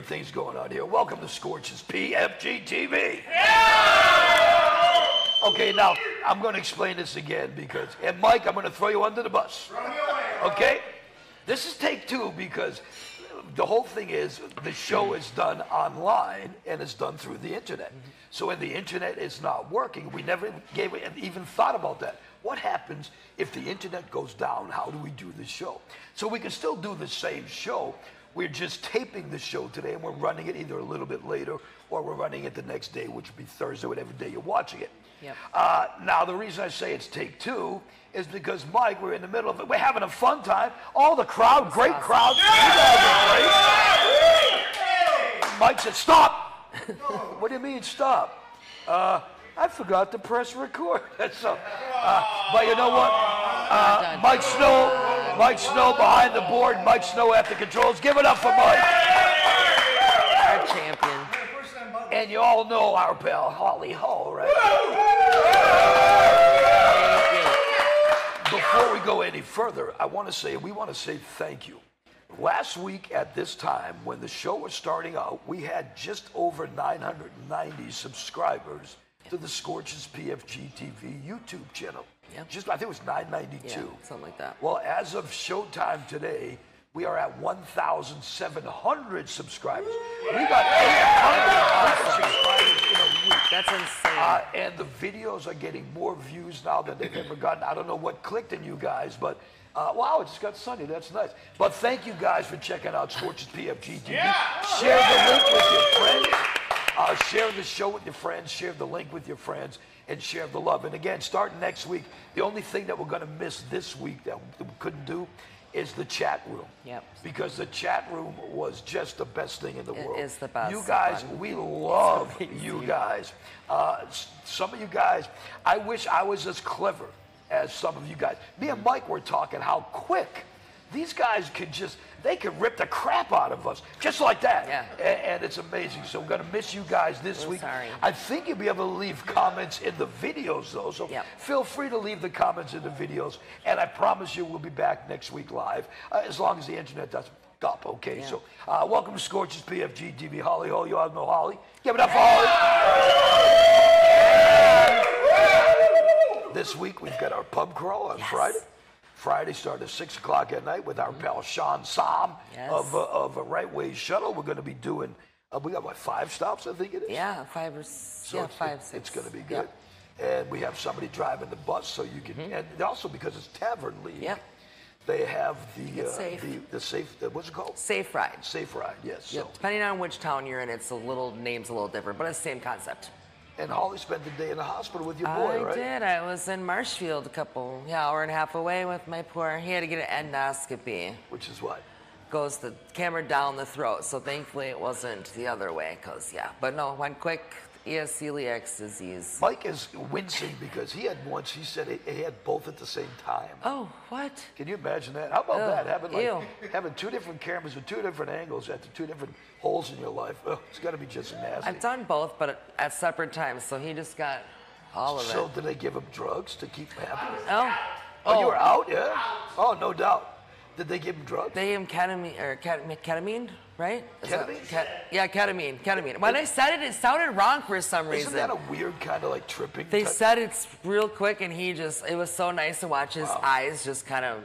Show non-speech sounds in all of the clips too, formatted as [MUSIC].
weird things going on here. Welcome to Scorch's PFG TV. Okay, now I'm going to explain this again because, and Mike, I'm going to throw you under the bus. Okay? This is take two because the whole thing is the show is done online and it's done through the internet. So when the internet is not working, we never gave even thought about that. What happens if the internet goes down? How do we do the show? So we can still do the same show. We're just taping the show today and we're running it either a little bit later or we're running it the next day, which would be Thursday, whatever day you're watching it. Yep. Uh, now, the reason I say it's take two is because, Mike, we're in the middle of it. We're having a fun time. All the crowd, great awesome. crowd. Are great. Mike said, stop. what do you mean, stop? Uh, I forgot to press record. [LAUGHS] so, uh, but you know what? Uh, Mike Snow, Mike Snow behind the board. Mike Snow at the controls. Give it up for Mike. Our champion. And you all know our pal Holly Hall, right? Before we go any further, I want to say we want to say thank you. Last week at this time, when the show was starting out, we had just over 990 subscribers to the Scorches PFG TV YouTube channel. Yeah. Just I think it was 992. Yeah, something like that. Well, as of showtime today, we are at 1,700 subscribers. We got 800 subscribers in a week. That's insane. Uh, and the videos are getting more views now than they've ever gotten. I don't know what clicked in you guys, but uh, wow, it just got sunny. That's nice. But thank you guys for checking out Scorches PFG TV. Share the link with your friends. Uh, share the show with your friends. Share the link with your friends. And share the love. And again, starting next week, the only thing that we're going to miss this week that we couldn't do is the chat room. Yep. Because the chat room was just the best thing in the It world. is the best You guys, one. we love you guys. Uh, some of you guys, I wish I was as clever as some of you guys. Me and Mike were talking how quick these guys could just, they could rip the crap out of us just like that. Yeah. A- And, it's amazing. So we're going to miss you guys this We're week. sorry. I think you'll be able to leave comments in the videos though. So Yep. feel free to leave the comments in the videos. And I promise you we'll be back next week live uh, as long as the internet doesn't up. Okay, so uh, welcome to Scorches PFG TV. Holly Ho, you all know Holly. Give it up for Holly. This week we've got our pub crawl on. Friday. Friday started at 6 o'clock at night with our pal Sean Sam Yes. of, uh, of a Right Way Shuttle. We're going to be doing, uh, we got what, five stops, I think it is? yeah, five or So yeah, five, it- six. it's going to be Yeah. good. And we have somebody driving the bus so you can, and also because it's Tavern League, Yep. they have the, uh, safe. the, the safe, the, what's it called? Safe ride. Safe ride, yes. Yep. So, Depending on which town you're in, it's a little name's a little different, but it's the same concept. And Holly spent the day in the hospital with your boy, I right? did. I was in Marshfield a couple, yeah, hour and a half away with my poor. He had to get an endoscopy. Which is what? Goes the camera down the throat. So thankfully it wasn't the other way, cause yeah. But no, one quick celiac disease. Mike is wincing because he had once, he said he, he had both at the same time. Oh, what? Can you imagine that? How about Ugh, that? Having like having two different cameras with two different angles at the two different holes in your life. Ugh, it's got to be just nasty. I've done both, but at separate times. So he just got all of so it. did they give him drugs to keep him happy? Oh, Oh, you were out, yeah? Oh, no doubt. Did they give him drugs? They gave him ketamine or ketamine, right? Ketamine? ket- yeah, ketamine, ketamine. When I said it, it sounded wrong for some reason. Isn't that a weird kind of like tripping? They type- said it's real quick, and he just, it was so nice to watch his eyes just kind of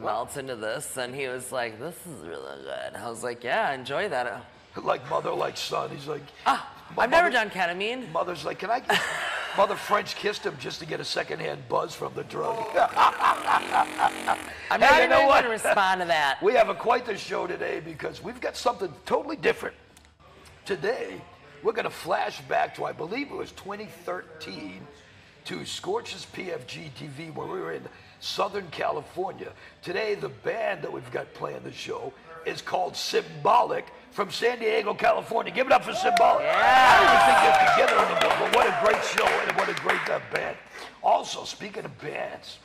melt into this. And he was like, This is really good. I was like, Yeah, enjoy that. like mother, like son. He's like, Ah, I've never done ketamine. Mother's like, can I? Mother French kissed him just to get a secondhand buzz from the drug. Oh. [LAUGHS] I'm Hey, not you know what? going to respond to that. [LAUGHS] we have a quite the show today because we've got something totally different. Today, we're going to flash back to, I believe it was 2013, to Scorch's PFG TV when we were in Southern California. Today, the band that we've got playing the show is called Symbolic from San Diego, California. Give it up for Symbolic. Yeah. I don't even think they're together anymore, but what a great show and what a great uh, band. Also, speaking of bands,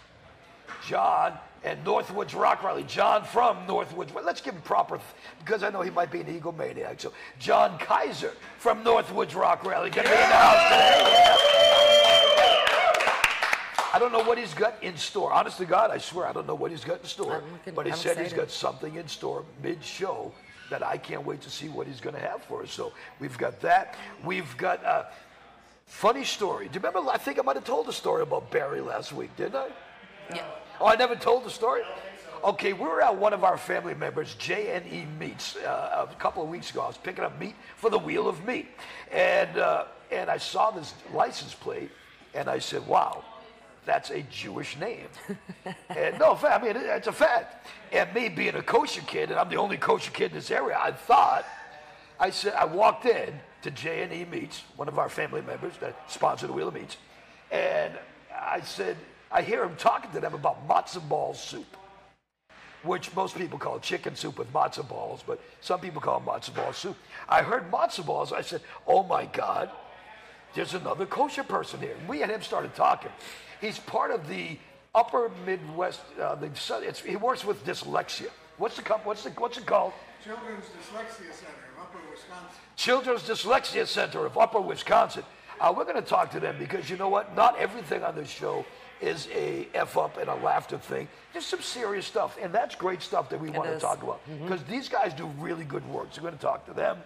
John and Northwoods Rock Rally. John from Northwoods. Well, let's give him proper, because I know he might be an egomaniac. So, John Kaiser from Northwoods Rock Rally. Going to be in the house today. I don't know what he's got in store. Honest to God, I swear I don't know what he's got in store. Looking- but he I'm said he's got something in store mid-show that I can't wait to see what he's going to have for us. So we've got that. We've got a funny story. Do you remember? I think I might have told the story about Barry last week, didn't I? Yeah. Oh, I never told the story? Okay, we were at one of our family members, J&E Meats, uh, a couple of weeks ago. I was picking up meat for the Wheel of Meat. And, uh, and I saw this license plate, and I said, wow, that's a Jewish name. [LAUGHS] and no, I mean, it's a fact. And me being a kosher kid, and I'm the only kosher kid in this area, I thought, I said, I walked in to J&E Meats, one of our family members that sponsored the Wheel of Meats, and I said, I hear him talking to them about matzo ball soup, which most people call chicken soup with matzo balls, but some people call it matzo ball soup. I heard matzo balls. I said, oh my God, there's another kosher person here. We and him started talking. He's part of the Upper Midwest. Uh, the, it's, he works with dyslexia. What's the what's the what's it called? Children's Dyslexia Center of Upper Wisconsin. Children's Dyslexia Center of Upper Wisconsin. Uh, we're going to talk to them because you know what? Not everything on this show is a f up and a laughter thing. There's some serious stuff, and that's great stuff that we want to is. talk about because these guys do really good work. So we're going to talk to them.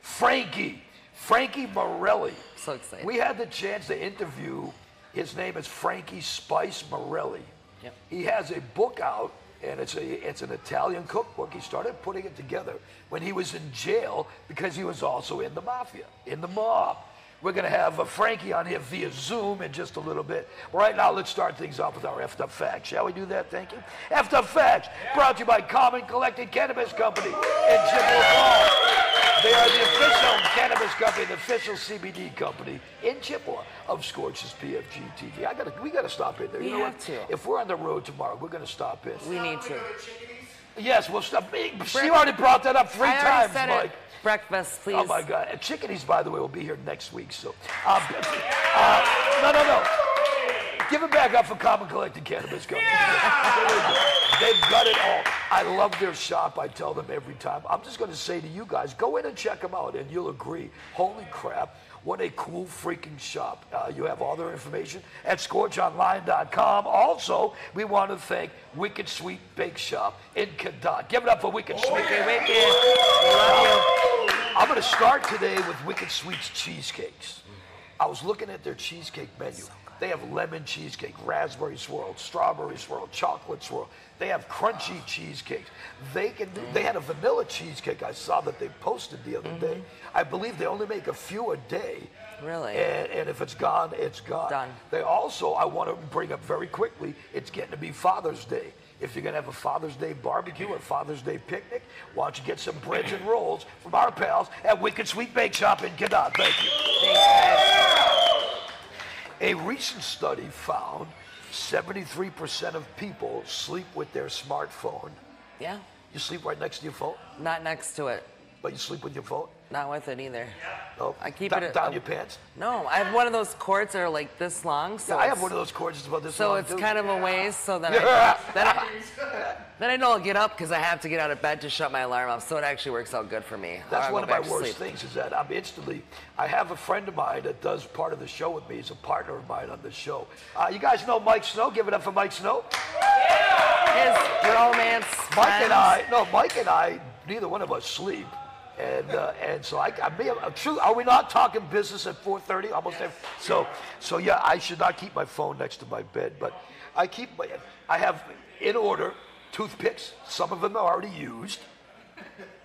Frankie, Frankie Morelli. So excited. We had the chance to interview. His name is Frankie Spice Morelli. Yep. He has a book out, and it's a it's an Italian cookbook. He started putting it together when he was in jail because he was also in the mafia, in the mob. We're gonna have uh, Frankie on here via Zoom in just a little bit. But right now, let's start things off with our effed up facts. Shall we do that? Thank you. Effed up facts brought to you by Common Collected Cannabis Company in Chippewa Falls. They are the official cannabis company, the official CBD company in Chippewa of Scorch's PFG TV. I gotta, we gotta stop in there. We you know have what? to. If we're on the road tomorrow, we're gonna stop in. We need to. Yes, we'll stop. She already brought that up three I times, said Mike. it. Breakfast, please. Oh my God! And Chickadees, by the way, will be here next week. So, uh, [LAUGHS] uh, no, no, no. Give it back up for Common Collected Cannabis Company. They've got it all. I love their shop. I tell them every time. I'm just going to say to you guys, go in and check them out, and you'll agree. Holy crap! What a cool freaking shop. Uh, you have all their information at scorchonline.com. Also, we want to thank Wicked Sweet Bake Shop in Cadott. Give it up for Wicked Sweet. Wicked, wicked. You. I'm going to start today with Wicked Sweets cheesecakes. I was looking at their cheesecake menu. They have lemon cheesecake, raspberry swirl, strawberry swirl, chocolate swirl. They have crunchy cheesecakes. They can. Do, they had a vanilla cheesecake. I saw that they posted the other day. Mm-hmm. I believe they only make a few a day. Really? And, and if it's gone, it's gone. Done. They also, I want to bring up very quickly, it's getting to be Father's Day. If you're going to have a Father's Day barbecue or Father's Day picnic, why don't you get some breads and rolls from our pals at Wicked Sweet Bake Shop in Cadott. Thank you. Thanks, guys. A recent study found 73% of people sleep with their smartphone. Yeah. You sleep right next to your phone, Not next to it. but you sleep with your phone? Not with it either. No. I keep down, it- down your pants. No, I have one of those cords that are like this long. So Yeah, I have it's- one of those cords that's about this So long, it's too. kind of a waste. So then I, [LAUGHS] then I, then I know I'll get up because I have to get out of bed to shut my alarm off. So it actually works out good for me. That's I'll one go of my back to worst sleep. things is that I'm instantly. I have a friend of mine that does part of the show with me. He's a partner of mine on the show. Uh, you guys know Mike Snow? Give it up for Mike Snow. His romance. Mike and friends. I, no, Mike and I, neither one of us sleep. And, uh, and so I, I may have, true, are we not talking business at 4.30, almost there? So, so yeah, I should not keep my phone next to my bed, but I keep my, I have in order toothpicks. Some of them are already used,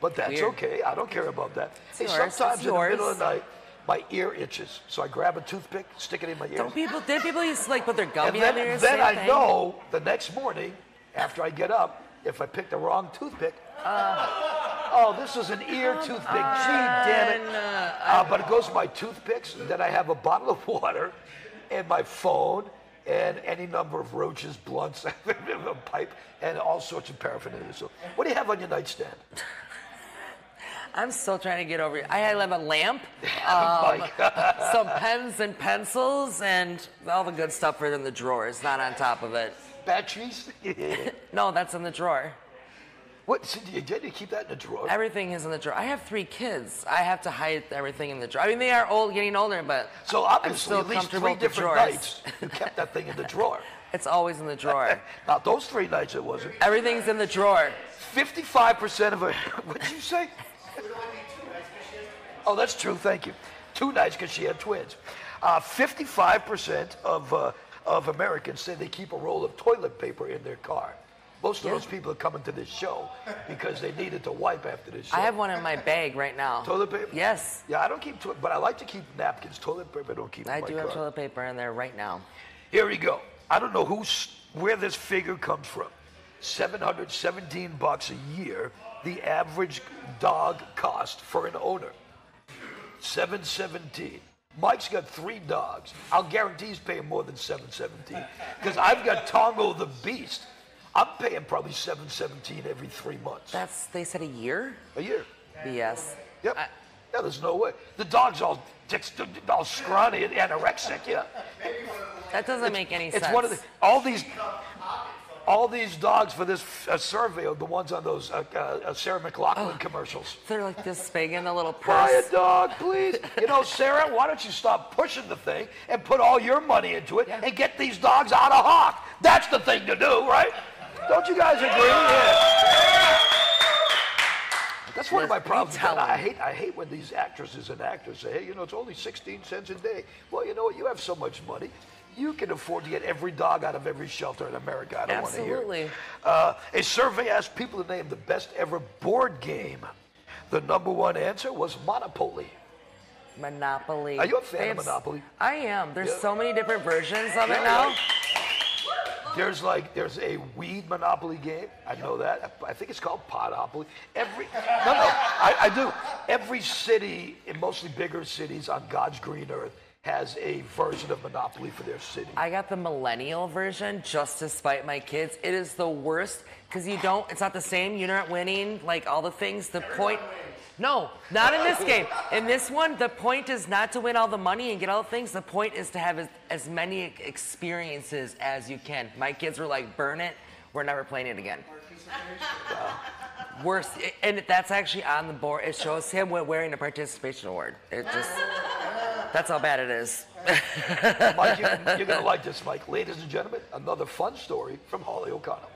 but that's Weird. okay. I don't care about that. Hey, yours, sometimes it's in the middle of the night, my ear itches. So I grab a toothpick, stick it in my ear. Don't people? Did people used to like put their gum in their ears? then Same I thing? know the next morning, after I get up, if I pick the wrong toothpick, oh, this is an ear toothpick. Gee, damn it. Uh, but it goes to my toothpicks, and then I have a bottle of water and my phone and any number of roaches, blunts, [LAUGHS] a pipe, and all sorts of paraphernalia. So, what do you have on your nightstand? I'm still trying to get over it. I have a lamp, [LAUGHS] um, some pens and pencils, and all the good stuff are in the drawers, not on top of it. Batteries? [LAUGHS] No, that's in the drawer. What? So did you, did you keep that in the drawer? Everything is in the drawer. I have three kids. I have to hide everything in the drawer. I mean, they are old, getting older, but so I'm still at least comfortable three different nights you kept that thing in the drawer. [LAUGHS] It's always in the drawer. [LAUGHS] Not those three nights it wasn't. Everything's in the drawer. 55% of it. What did you say? Oh, that's true. Thank you. Two nights because she had twins. Uh, 55% of, uh, of Americans say they keep a roll of toilet paper in their car. Most of Yeah. those people are coming to this show because they needed to wipe after this show. I have one in my bag right now. toilet paper. Yes, Yeah, I don't keep, to- but I like to keep napkins. Toilet paper, I don't keep. I in my do have car. toilet paper in there right now. Here we go. I don't know who's where this figure comes from. 717 bucks a year, the average dog cost for an owner. 717. Mike's got three dogs. I'll guarantee he's paying more than 717 because I've got Tongo the Beast. I'm paying probably 717 every three months. That's they said a year. a year. BS. Yep. I- yeah, there's no way. The dog's all all scrawny and anorexic. Yeah. that doesn't make any It's sense. one of the all these all these dogs for this uh, survey are the ones on those uh, uh, uh, Sarah McLachlan commercials. They're like this big in the little Buy a dog, please. [LAUGHS] You know, Sarah, why don't you stop pushing the thing and put all your money into it and get these dogs out of hock? That's the thing to do, right? Don't you guys agree? Yeah. That's one of my problems. I hate I hate when these actresses and actors say, hey, you know, it's only 16 cents a day. Well, you know what? You have so much money. You can afford to get every dog out of every shelter in America. I don't want to hear. Absolutely. Uh, a survey asked people to name the best ever board game. The number one answer was Monopoly. Monopoly. Are you a fan of Monopoly? I am. There's Yeah. so many different versions of Yeah, it now. right. There's like there's a weed monopoly game. I know that. I think it's called Potopoly. Every no no I, I do. Every city, in mostly bigger cities on God's green earth, has a version of Monopoly for their city. I got the millennial version just to spite my kids. It is the worst because you don't. It's not the same. You're not winning like all the things. The point. No, not in this game. In this one, the point is not to win all the money and get all the things. The point is to have as, as many experiences as you can. My kids were like, burn it. We're never playing it again. Worse, and that's actually on the board. It shows him wearing a participation award. It just, that's how bad it is. [LAUGHS] Mike, you, you're gonna like this, Mike. Ladies and gentlemen, another fun story from Holly O'Connell.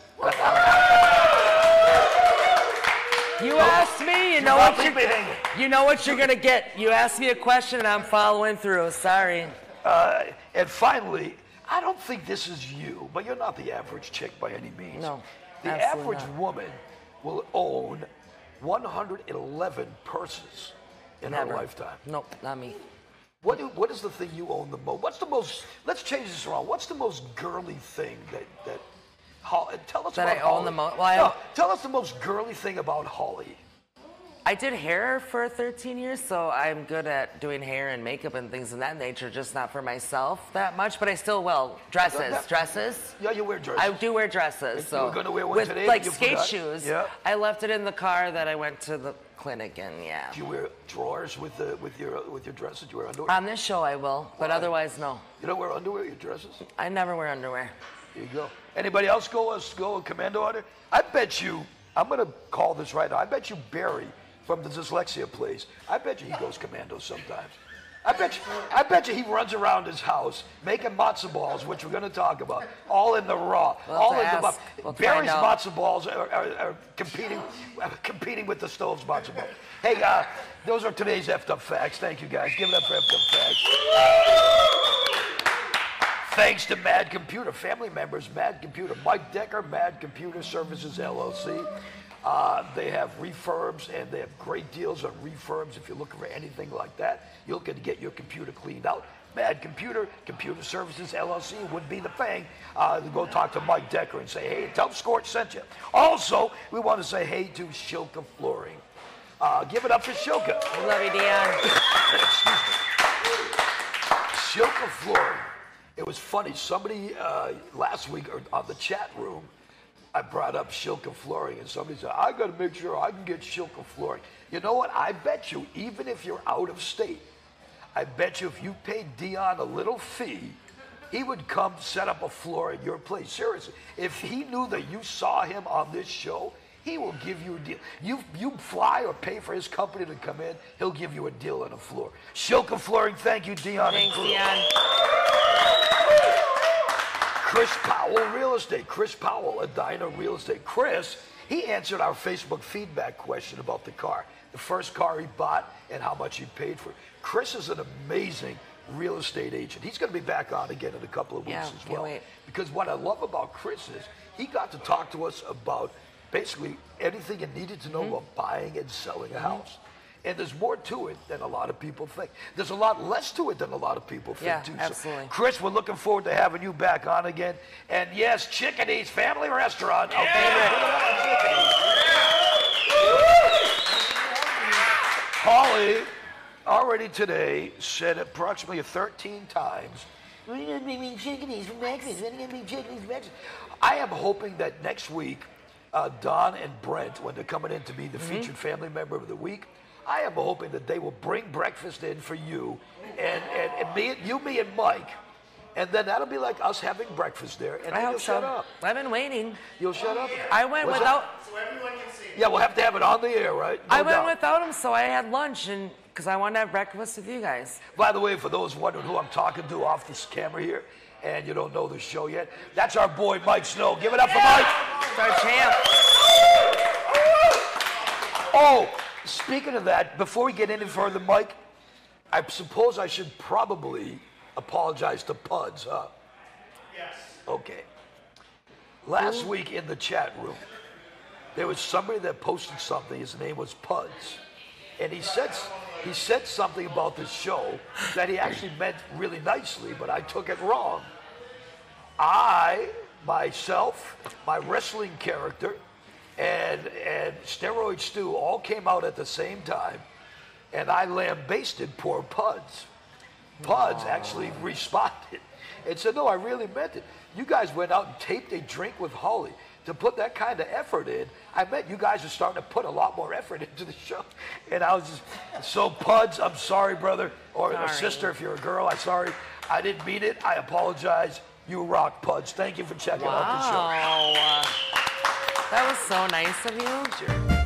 You asked me, you know what you're, you know what you're gonna get. You asked me a question and I'm following through. Sorry. Uh, and finally, I don't think this is you, but you're not the average chick by any means. No, The average not. woman will own 111 purses in Never. her lifetime. Nope, not me. What, do- what is the thing you own the most? What's the most, let's change this around. What's the most girly thing that, that Hol- tell us That about I own the mo- well, I no, tell us the most girly thing about Holly. I did hair for 13 years, so I'm good at doing hair and makeup and things of that nature, just not for myself that much, but I still will. Dresses, that- dresses. Yeah, you wear dresses. I do wear dresses, so were gonna wear one with today, like skate forgot? shoes. Yeah. I left it in the car that I went to the clinic in. Yeah. Do you wear drawers with, the, with, your, with your dresses? Do you wear underwear? On this show, I will, but Why? otherwise, no. you don't wear underwear, your dresses? I never wear underwear. There you go. Anybody else go a go a commando order? I bet you. I'm gonna call this right now. I bet you Barry from the dyslexia place. I bet you he goes commando sometimes. I bet you. I bet you he runs around his house making matzo balls, which we're gonna talk about, all in the raw, We'll all in the. ask. bu- We'll Barry's matzo balls are, are, are competing, uh, [LAUGHS] competing with the stove's matzo balls. Hey, uh, those are today's effed up facts. Thank you guys. Give it up for effed up facts. Thanks to Mad Computer, family members, Mad Computer, Mike Decker, Mad Computer Services LLC. Uh, they have refurbs and they have great deals on refurbs. If you're looking for anything like that, you're looking to get your computer cleaned out. Mad Computer, Computer Services LLC would be the thing. Uh, go talk to Mike Decker and say, hey, tell Scorch sent you. Also, we want to say hey to Shilka Flooring. Uh, give it up for Shilka. We Love you, Dion. [LAUGHS] Shilka flooring. It was funny. Somebody uh, last week on the chat room, I brought up Shilka flooring, and somebody said, "I got to make sure I can get Shilka flooring." You know what? I bet you, even if you're out of state, I bet you if you paid Dion a little fee, he would come set up a floor at your place. Seriously, if he knew that you saw him on this show, he will give you a deal. You you fly or pay for his company to come in, he'll give you a deal on a floor. Shilka Flooring, thank you, Dion. Thanks. Dion. Chris Powell Real Estate. Chris Powell, Edina Real Estate. Chris, he answered our Facebook feedback question about the car. The first car he bought and how much he paid for it. Chris is an amazing real estate agent. He's going to be back on again in a couple of weeks Yeah, as well. wait. Because what I love about Chris is he got to talk to us about basically anything you needed to know Mm-hmm. about buying and selling a house. And there's more to it than a lot of people think. There's a lot less to it than a lot of people think Yeah, too. So, absolutely. Chris, we're looking forward to having you back on again. And yes, Chickadee's Family Restaurant. Our favorite. Put it up on Chickadee's. Holly already today said approximately 13 times. "When are gonna bring me Chickadee's for breakfast? When are gonna bring Chickadee's for breakfast?" I am hoping that next week, uh, Don and Brent, when they're coming in to be the featured family member of the week, I am hoping that they will bring breakfast in for you and, and, and me, you, me, and Mike. And then that'll be like us having breakfast there. And I then hope you'll so. shut up. I've been waiting. You'll shut up. I went What's without. that? So everyone can see. Yeah, we'll have to have it on the air, right? No I went doubt. without him, so I had lunch, and because I wanted to have breakfast with you guys. By the way, for those wondering who I'm talking to off this camera here, and you don't know the show yet, that's our boy Mike Snow. Give it up for Mike. It's our champ. Oh, speaking of that, before we get any further, Mike, I suppose I should probably apologize to Puds, huh? Yes. Okay. Last week in the chat room, there was somebody that posted something. His name was Puds, and he said he said something about this show that he actually meant really nicely, but I took it wrong. I myself, my wrestling character, and and Steroid Stew all came out at the same time, and I lambasted poor Puds. Puds actually responded and said, "No, I really meant it. You guys went out and taped a drink with Holly." To put that kind of effort in, I meant you guys are starting to put a lot more effort [LAUGHS] into the show. And I was just, so Puds, I'm sorry, brother, or, or Sorry. sister, if you're a girl, I'm sorry. I didn't mean it. I apologize. You rock, Puds. Thank you for checking out the show. That was so nice of you.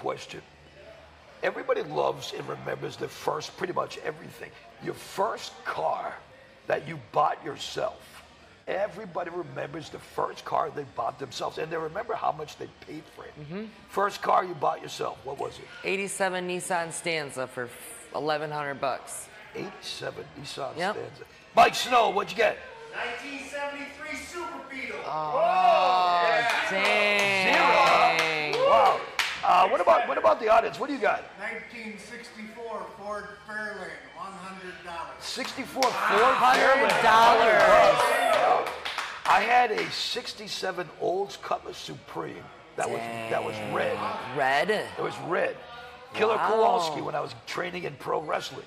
Question. Everybody loves and remembers the first, pretty much everything. Your first car that you bought yourself. Everybody remembers the first car they bought themselves, and they remember how much they paid for it. Mm-hmm. First car you bought yourself, what was it? 87 Nissan Stanza for 1100 bucks. 87 Nissan Yep. Stanza. Mike Snow, what'd you get? 1973 Super Beetle. Dang. Wow. Uh, what about what about the audience? What do you got? 1964 Ford Fairlane, $100. 64 Ford Hundred Fairlane. dollars. I had a 67 Olds Cutlass Supreme. That was that was red. Red. It was red. Killer Wow. Kowalski when I was training in pro wrestling.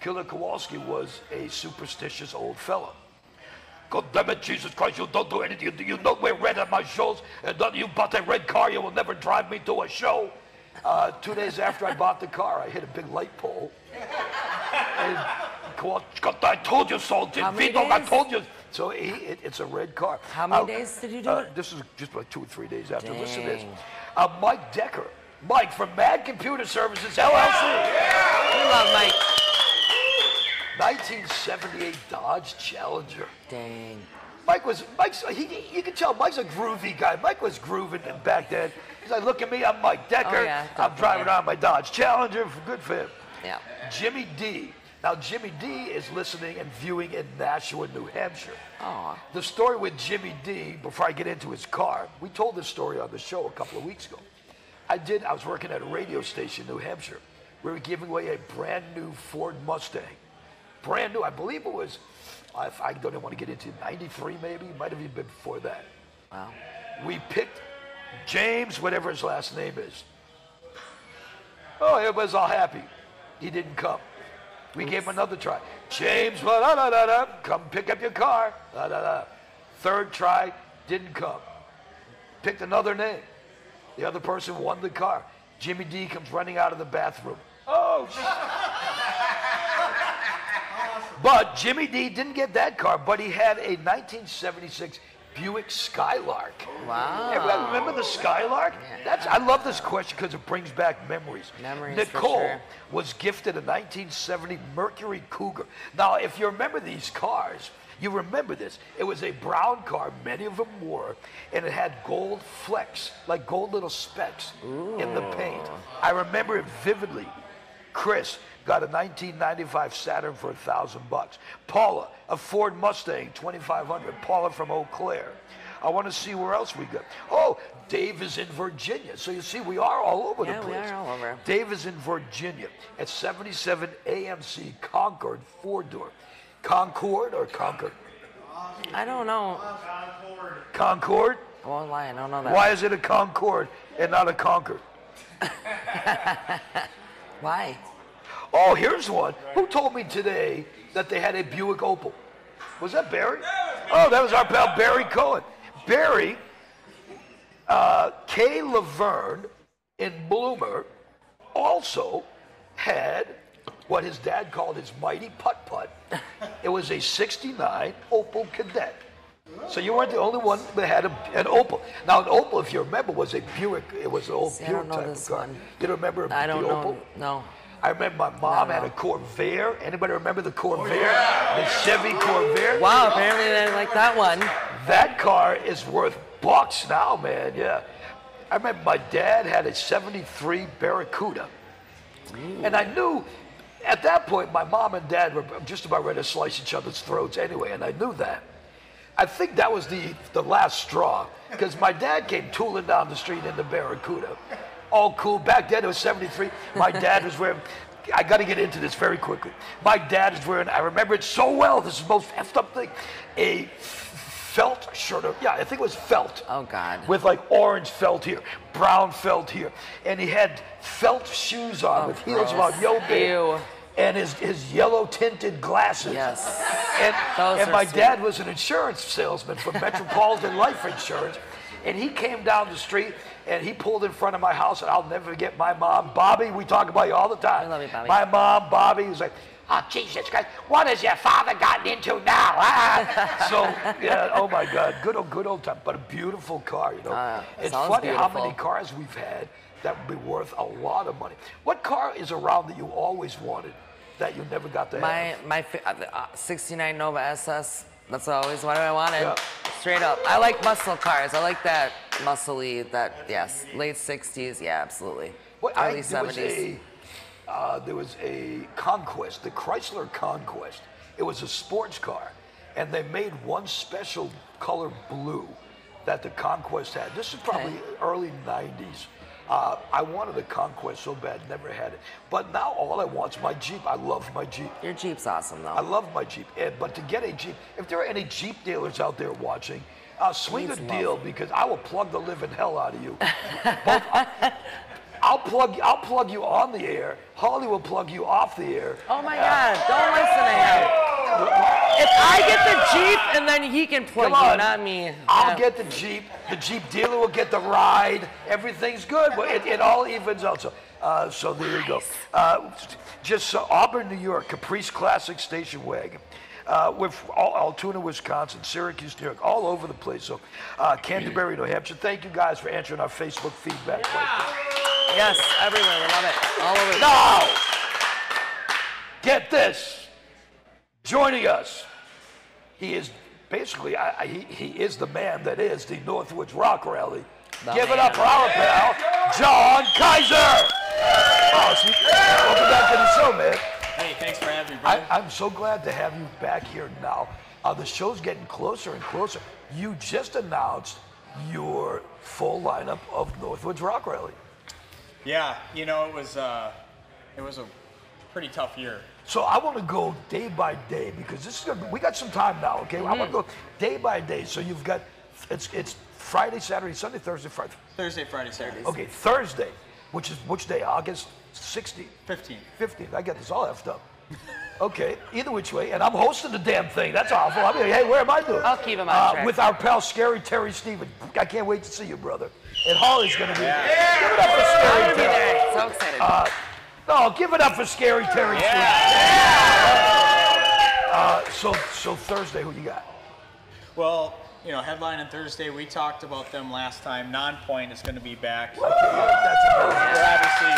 Killer Kowalski was a superstitious old fella. God damn it, Jesus Christ, you don't do anything. You, you don't wear red at my shows, and you bought that red car, you will never drive me to a show. Uh, two days after I bought the car, I hit a big light pole. And God, I told you so, Vito, I told you. So he, it, it's a red car. How many Uh, days did you do uh, it? This is just like two or three days after. Listen to this. Dang. Uh, Mike Decker. Mike from Mad Computer Services, LLC. We love Mike. 1978 Dodge Challenger. Dang. Mike was, Mike's, he, you can tell Mike's a groovy guy. Mike was grooving back then. He's like, look at me, I'm Mike Decker. Oh, yeah, I'm driving around my Dodge Challenger. Good for him. Yeah. Jimmy D. Now, Jimmy D is listening and viewing in Nashua, New Hampshire. Aw. The story with Jimmy D, before I get into his car, we told this story on the show a couple of weeks ago. I did, I was working at a radio station in New Hampshire. We were giving away a brand new Ford Mustang. Brand new, I believe it was, uh, I, I don't even want to get into it, 93 maybe, might have even been before that. Wow. We picked James, whatever his last name is. Oh, everybody's all happy. He didn't come. We gave him another try. James, da, da, da, da, come pick up your car. Da, da, da. Third try, didn't come. Picked another name. The other person won the car. Jimmy D comes running out of the bathroom. Oh, [LAUGHS] But Jimmy D didn't get that car, but he had a 1976 Buick Skylark. Wow. Everybody remember the Skylark? That's I love this question because it brings back memories. Memories, for Nicole sure. was gifted a 1970 Mercury Cougar. Now, if you remember these cars, you remember this. It was a brown car, many of them were, and it had gold flecks, like gold little specks in the paint. I remember it vividly. Chris got a 1995 Saturn for a thousand bucks. Paula, a Ford Mustang, 2500. Paula from Eau Claire. I want to see where else we got. Oh, Dave is in Virginia. So you see, we are all over Yeah, the we place. are all over. Dave is in Virginia at 77 AMC Concord four door. Concord or Concord? I don't know. Concord? I won't lie, I don't know that. Why is it a Concord and not a Concord? [LAUGHS] Why? Oh, here's one. Who told me today that they had a Buick Opel? Was that Barry? Oh, that was our pal Barry Cohen. Barry, uh, Kay Laverne in Bloomer also had what his dad called his mighty putt putt. It was a 69 Opel Kadett. So you weren't the only one that had a, an Opel. Now, an Opel, if you remember, was a Buick. It was an old See, Buick type of car. one. You don't remember I don't the know. Opel? No. I remember my mom No, had a Corvair. Anybody remember the oh, Corvair? The Chevy Corvair? Wow, apparently they like that one. That car is worth bucks now, man. Yeah. I remember my dad had a 73 Barracuda. And I knew at that point my mom and dad were just about ready to slice each other's throats anyway, and I knew that. I think that was the, the last straw because my dad came tooling down the street in the Barracuda. All cool. Back then it was 73. My dad was wearing, I got to get into this very quickly. My dad is wearing, I remember it so well, this is the most effed up thing, a felt shirt. Of, yeah, I think it was felt Oh, God. with like orange felt here, brown felt here, and he had felt shoes on with heels about yo big, Ew. and his his yellow tinted glasses. Yes. And, Those and my sweet. dad was an insurance salesman for Metropolitan Life Insurance, and he came down the street and he pulled in front of my house, and I'll never forget my mom, Bobby. We talk about you all the time. I love you, Bobby. My mom, Bobby, was like. Oh, Jesus Christ, what has your father gotten into now? Ah. [LAUGHS] so, yeah, oh my God, good old, good old time, but a beautiful car, you know. Ah, it's funny how many cars we've had that would be worth a lot of money. What car is around that you always wanted that you never got to My have? my fi- uh, uh, 69 Nova SS. That's always what I wanted. Yeah. Straight up. I like muscle cars. I like that muscly. That yes, late 60s. Yeah, absolutely. Well, I- Early there was 70s. a uh, there was a Conquest, the Chrysler Conquest. It was a sports car, and they made one special color blue that the Conquest had. This is probably Okay. early 90s. Uh, I wanted a Conquest so bad, never had it. But now all I want is my Jeep. I love my Jeep. Your Jeep's awesome though. I love my Jeep. And, but to get a Jeep, if there are any Jeep dealers out there watching, uh, swing a Please deal because I will plug the living hell out of you. [LAUGHS] Both, I'll plug I'll plug you on the air. Holly will plug you off the air. oh my God! Don't listen to him. If I get the Jeep and then he can plug Come you, on. not me. I'll Yeah. get the Jeep. The Jeep dealer will get the ride. Everything's good. Well, It, it all evens out. So, uh, so there you go. Uh, just so Auburn, New York, Caprice Classic Station Wagon. Uh, with Al- Altoona, Wisconsin, Syracuse, New York, all over the place. So, uh, Canterbury, New Hampshire. Thank you guys for answering our Facebook feedback question. Yes, everywhere. We love it. All over. Now, get this. Joining us, he is basically, I, I, he, he is the man that is the Northwoods Rock Rally. The Give it up for our pal, John Kaiser. Oh, see, welcome back to the show, man. Hey, thanks for having me, I, brother. I'm so glad to have you back here now. Uh, the show's getting closer and closer. You just announced your full lineup of Northwoods Rock Rally. yeah, you know, it was uh, it was a pretty tough year. So I want to go day by day because this is gonna, we got some time now. Okay, I want to go day by day. So you've got it's it's Friday, Saturday, Sunday, Thursday, Friday. Thursday, Friday, Saturday. Okay, Thursday, which is which day? August 16th, 15. 15th. I got this all effed up. Okay, either which way, and I'm hosting the damn thing. That's awful. I mean, hey, where am I doing? I'll keep him on uh, track. With our pal Scary Terry Steven. I can't wait to see you, brother. And Holly's gonna be. there. Give it up for I'm Scary gonna be Terry. there. So excited. Uh, no, give it up for Scary Terry Steven. Uh, so, so Thursday, who you got? Well, you know, headline on Thursday, we talked about them last time. Nonpoint is going to be back. That's We're obviously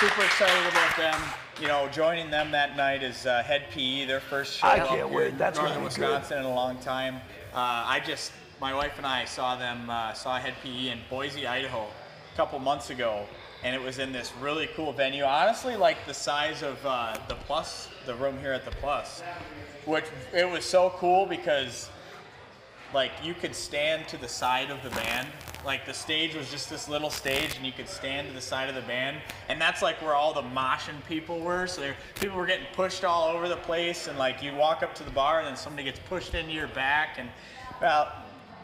super excited about them. You know, joining them that night is uh, Hed PE, their first show I up can't wait. in That's northern be good. Wisconsin in a long time. Uh, I just, my wife and I saw them, uh, saw Hed PE in Boise, Idaho, a couple months ago, and it was in this really cool venue. Honestly, like the size of uh, the Plus, the room here at the Plus, which it was so cool because like you could stand to the side of the band. Like the stage was just this little stage, and you could stand to the side of the band, and that's like where all the moshing people were. So people were getting pushed all over the place, and like you walk up to the bar, and then somebody gets pushed into your back, and well,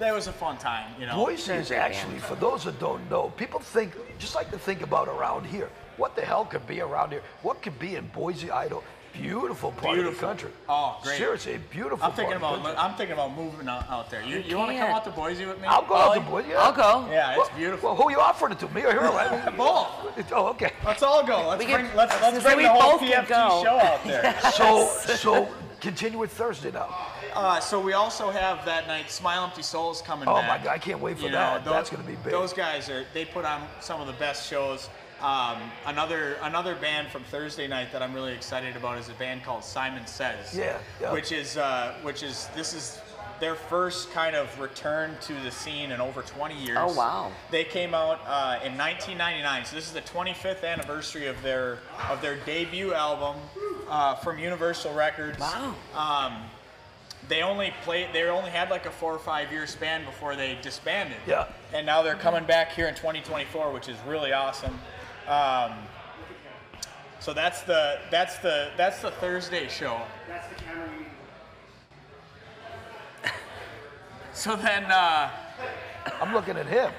that was a fun time, you know. Boise is actually, for those that don't know, people think, just like to think about around here. What the hell could be around here? What could be in Boise, Idaho? Beautiful part of the country. Oh, great. Seriously, beautiful I'm thinking part about the. I'm thinking about moving out, out there. You, you want to come out to Boise with me? I'll go out to Boise. Yeah. I'll go. Yeah, it's Well- beautiful. Well, who are you offering it to? Me or her? [LAUGHS] Both. [LAUGHS] Oh, okay. Let's all go. Let's We bring could- let's let's bring the whole PFT show out there. [LAUGHS] So, so continue with Thursday now. Uh, so we also have that night Smile Empty Souls coming Oh back. my God, I can't wait for You that. tho- That's gonna be big. Those guys are they put on some of the best shows. Um, another another band from Thursday night that I'm really excited about is a band called Simon Says. Yeah, yeah. Which is uh, which is this is their first kind of return to the scene in over 20 years. Oh, wow. They came out uh, in 1999, so this is the 25th anniversary of their of their debut album uh, from Universal Records. Wow. Um, they only played. They only had like a four or five year span before they disbanded. Yeah. And now they're coming back here in 2024, which is really awesome. Um, so that's the that's the that's the Thursday show. That's the camera. [LAUGHS] So then, uh, I'm looking at him.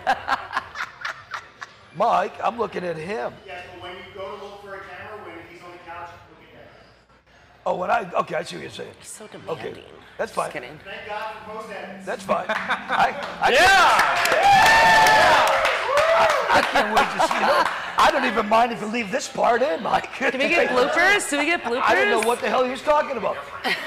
Mike, I'm looking at him. Yes, but when you go to look for a camera, when he's on the couch, look at that. Oh, when I okay, I see what you're saying. so demanding. Okay, that's fine. Just kidding. Thank God for post edits. That's fine. I, I, [LAUGHS] yeah, I can't wait to see. You know, I don't even mind if you leave this part in, Mike. Do we get bloopers? Do we get bloopers? I don't know what the hell he's talking about.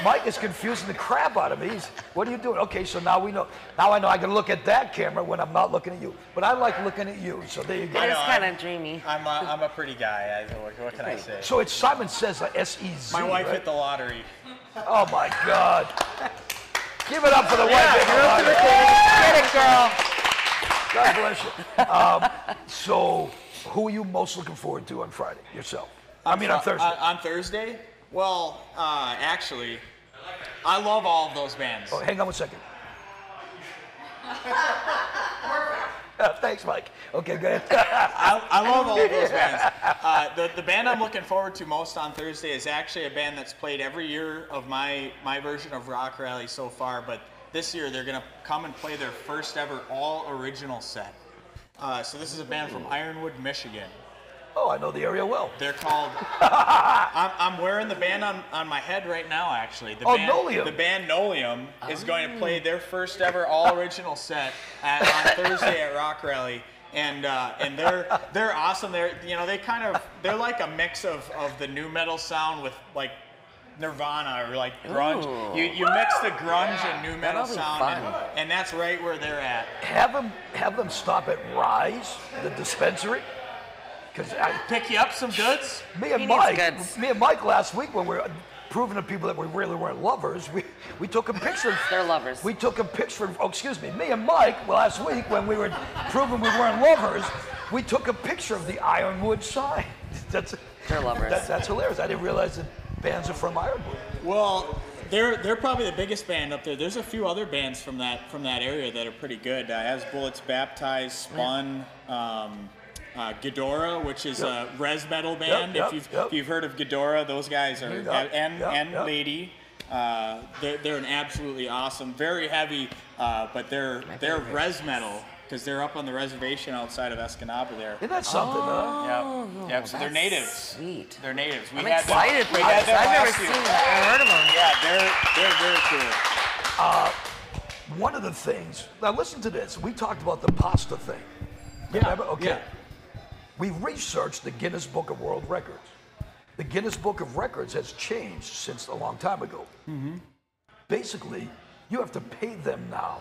Mike is confusing the crap out of me. He's, what are you doing? Okay, so now we know. Now I know I can look at that camera when I'm not looking at you. But I like looking at you. So there you go. It is know, kind of dreamy. I'm a, I'm a pretty guy. I, what, what can I say? So it's Simon Says like S E Z. My wife right? hit the lottery. Oh my God. Give it up for the wife. hit the. Get it, girl. God bless you. Um, so, who are you most looking forward to on Friday? Yourself. I mean, on Uh, Thursday. On, on Thursday? Well, uh, actually, I love all of those bands. Oh, hang on one second. [LAUGHS] [LAUGHS] Thanks, Mike. Okay, go ahead. [LAUGHS] I, I love all of those [LAUGHS] bands. Uh, the, the band I'm looking forward to most on Thursday is actually a band that's played every year of my, my version of Rock Rally so far, but this year they're going to come and play their first ever all original set. Uh, so this is a band from Ironwood, Michigan. Oh, I know the area well. They're called. [LAUGHS] I'm, I'm wearing the band on, on my head right now. Actually, the Oh, band, Nolium. The band Nolium is going to play their first ever all original set at, on [LAUGHS] Thursday at Rock Rally, and uh, and they're they're awesome. They're you know they kind of they're like a mix of, of the nu metal sound with like Nirvana or like grunge. Ooh. You you mix the grunge and nu metal sound, and, and that's right where they're at. Have them have them stop at Rise, the dispensary, because I Pick you up some goods. me and He needs Mike, goods. me and Mike last week when we were proving to people that we really weren't lovers, we we took a picture. [LAUGHS] They're lovers. We took a picture. Oh, excuse me. Me and Mike well, last week when we were proving we weren't lovers, we took a picture of the Ironwood sign. [LAUGHS] That's They're lovers. That, that's hilarious. I didn't realize that bands are from Ironwood. Well, they're they're probably the biggest band up there. There's a few other bands from that from that area that are pretty good. Uh, As Bullets Baptized, Spun, um, uh, Ghidorah, which is a res metal band. yep, if you've yep. if you've heard of Ghidorah, those guys are Yep, and yep, and yep. Lady. Uh, they're, they're an absolutely awesome, very heavy, uh, but they're they're res metal because they're up on the reservation outside of Escanaba there. Isn't that something, huh? Yep. Yep. So they're natives. sweet. They're natives. We I'm had them- excited for we this. had them I've never last year. seen them or heard of them. Yeah, they're they're very cool. One of the things, now listen to this. We talked about the pasta thing. Yeah, Remember? Okay. yeah. We researched the Guinness Book of World Records. The Guinness Book of Records has changed since a long time ago. Mm-hmm. Basically, you have to pay them now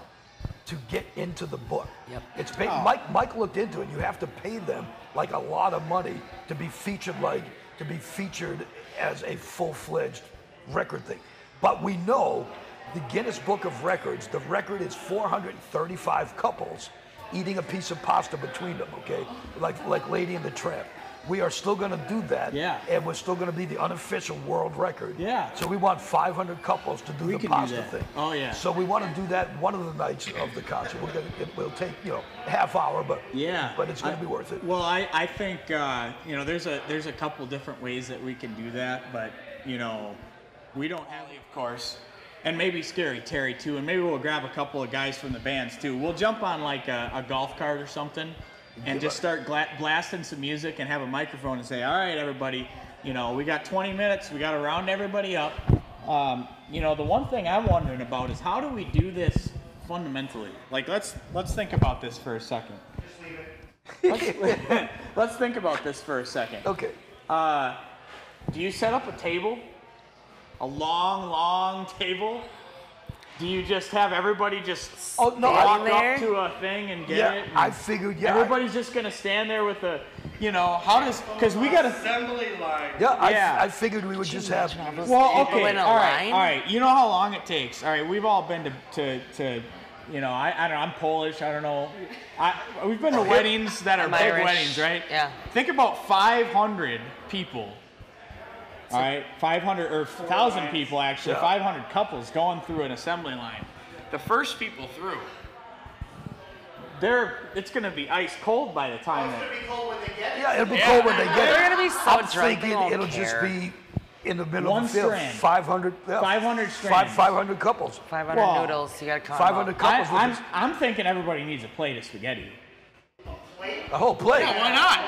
to get into the book. Yep. It's pay, Oh. Mike. Mike looked into it. You have to pay them like a lot of money to be featured, like to be featured as a full-fledged record thing. But we know the Guinness Book of Records. The record is 435 couples eating a piece of pasta between them. Okay, like like Lady and the Tramp. We are still going to do that. Yeah. And we're still going to be the unofficial world record. Yeah. So we want 500 couples to do We the do pasta that. thing. Oh, yeah. So we want to do that one of the nights of the concert. We're gonna, it will take you know half hour, but Yeah, but it's going to be worth it. Well, I, I think uh, you know there's a there's a couple different ways that we can do that, but you know we don't have of course, and maybe Scary Terry too, and maybe we'll grab a couple of guys from the bands too. We'll jump on like a, a golf cart or something, and just start gla- blasting some music and have a microphone and say, all right, everybody, you know we got 20 minutes, we got to round everybody up. Um, you know the one thing I'm wondering about is how do we do this fundamentally? Like let's let's think about this for a second. Let's, [LAUGHS] let's think about this for a second. Okay. Uh, do you set up a table? A long, long table? Do you just have everybody just Oh no, I, walk there? up to a thing and get yeah, it? and I figured. Yeah, I- everybody's just gonna stand there with a, you know, how does? Because we gotta. Assembly line. yeah, I, yeah. I figured we would just have. Well, people okay, in a all right, line? all right. You know how long it takes. All right, we've all been to, to, to you know, I, I don't know, I'm Polish, I don't know. I, we've been to oh, weddings that are I'm big Irish. weddings, right? Yeah. Think about 500 people. All right, 500 or 1,000 people actually, Yeah. 500 couples going through an assembly line. The first people through, they're it's gonna be ice cold by the time It's gonna be cold when they get it. Yeah, it'll be Yeah. cold when they get it. They're gonna be so I'm drunk, they thinking won't it'll just be in the middle One of the field. strand. 500. Yeah, 500 Five, strands. 500 couples. 500 Well, noodles. You gotta count 500 them all. I, couples. I'm, I'm thinking everybody needs a plate of spaghetti. a whole plate. Yeah, Why not?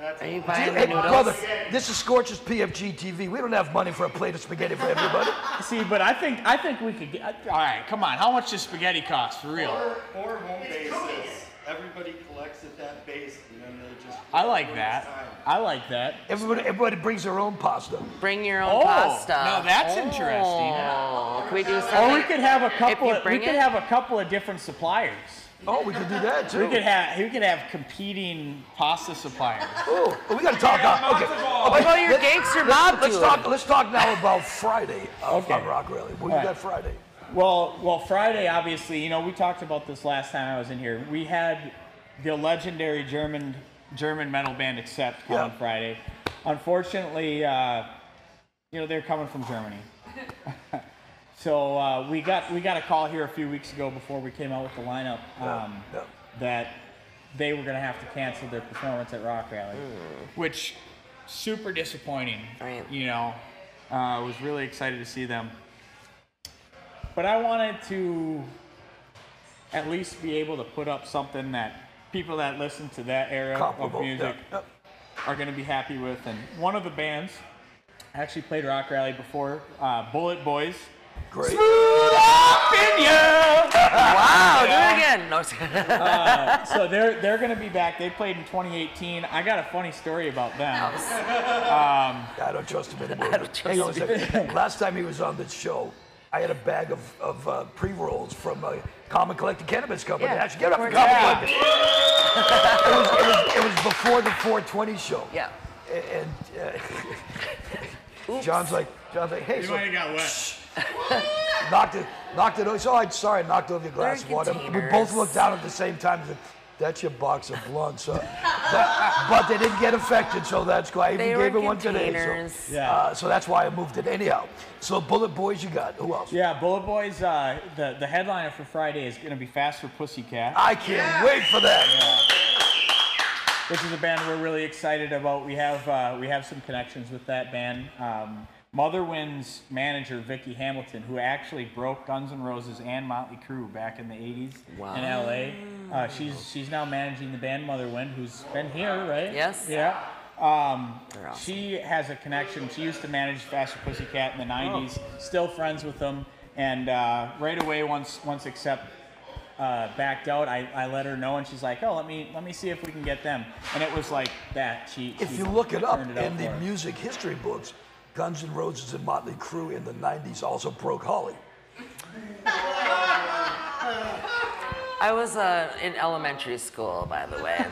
Are you buying Hey, brother, this is Scorch's PFG TV. We don't have money for a plate of spaghetti for everybody. [LAUGHS] See, but I think I think we could get. All right, come on. How much does spaghetti cost for real? Or, or home bases. Everybody collects at that base and then they just. I like that. I like that. Everybody, everybody brings their own pasta. Bring your own Oh, pasta. now that's interesting. Oh, can we do something? Or we could have a couple. Of, we could it- have a couple of different suppliers. Oh, we could do that too. We could have. We could have competing pasta suppliers. Oh, we got to talk. uh, okay. What about your Let- gangster let's- Let's talk. Let's talk now about Friday uh, Okay. on Rock Rally. What do you All right. got Friday? Well, well, Friday, obviously, you know, we talked about this last time I was in here. We had the legendary German German metal band Accept come Yeah. on Friday. Unfortunately, uh, you know, they're coming from Germany. [LAUGHS] So uh, we got we got a call here a few weeks ago before we came out with the lineup um, yeah. that they were going to have to cancel their performance at Rock Rally, Hmm. which super disappointing. Right. You know, uh, I was really excited to see them, but I wanted to at least be able to put up something that people that listen to that era Comparable. of music Yeah, are going to be happy with. And one of the bands actually played Rock Rally before, uh, Bullet Boys. Yeah. Great. Wow, do it again. No, just kidding. So they're they're going to be back. They played in 2018. I got a funny story about them. I don't trust him anymore. I don't trust Hang on a second. [LAUGHS] Last time he was on this show, I had a bag of, of uh, pre-rolls from a Common Collected Cannabis Company. Yeah, Actually, get up of and. Common Yeah. Collected. it, was, it, was, it was before the 420 show. yeah. And uh, [LAUGHS] John's like, John's like, hey, You so might have got wet. Knocked it, knocked it. over. So I'm sorry, I knocked over your glass of water. We both looked down at the same time. and said, That's your box of blunts. So, but, but they didn't get affected, so that's why I even They gave it one today. So, Yeah. uh, so that's why I moved it. Anyhow, so Bullet Boys, you got who else? Yeah, Bullet Boys. Uh, the the headliner for Friday is going to be Faster Pussycat. I can't wait for that. This is a band we're really excited about. We have uh, we have some connections with that band. Um, Motherwind's manager Vicky Hamilton, who actually broke Guns N' Roses and Motley Crue back in the '80s Wow. in LA. Uh, she's she's now managing the band Motherwind, who's been here, right? Yes. Yeah. Um, awesome. She has a connection. She used to manage Faster Pussycat in the '90s. Still friends with them, and uh, right away once once Accept uh, backed out, I, I let her know, and she's like, "Oh, let me let me see if we can get them." And it was like that. She If she you look it up turned in the for music history books, Guns N' Roses and Motley Crue in the 90s also broke Holly. I was uh, in elementary school, by the way.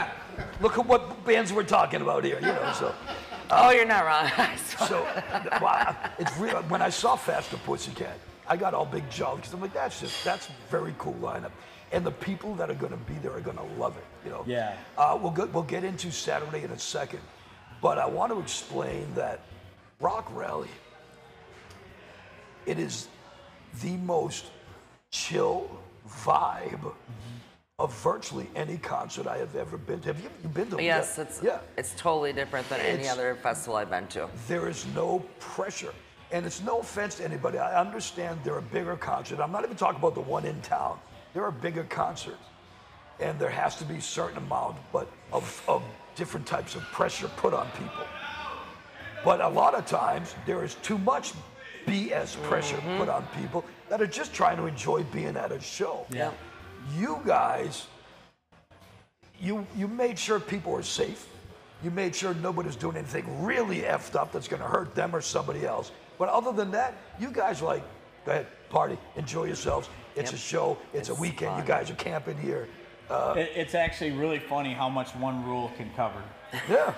[LAUGHS] Look at what bands we're talking about here, you know. So, [LAUGHS] oh, you're not wrong. [LAUGHS] so well, it's real. When I saw Faster Pussycat, I got all big jolly because I'm like, that's just that's very cool lineup, and the people that are going to be there are going to love it. You know. Yeah. Uh, we'll go, we'll get into Saturday in a second, but I want to explain that Rock Rally. It is the most chill vibe of virtually any concert I have ever been to. Have you, you been to? yes, Yeah. it's yeah. it's totally different than any other festival I've been to. There is no pressure. And it's no offense to anybody. I understand there are bigger concerts. I'm not even talking about the one in town. There are bigger concerts. And there has to be a certain amount but of, of different types of pressure put on people. But a lot of times there is too much BS pressure mm-hmm. put on people that are just trying to enjoy being at a show. Yeah. You guys, you you made sure people were safe. You made sure nobody was doing anything really effed up that's going to hurt them or somebody else. But other than that, you guys were like, go ahead, party, enjoy yourselves. It's Yep. a show. It's, a weekend. fun. You guys are camping here. Uh, it, it's actually really funny how much one rule can cover. Yeah.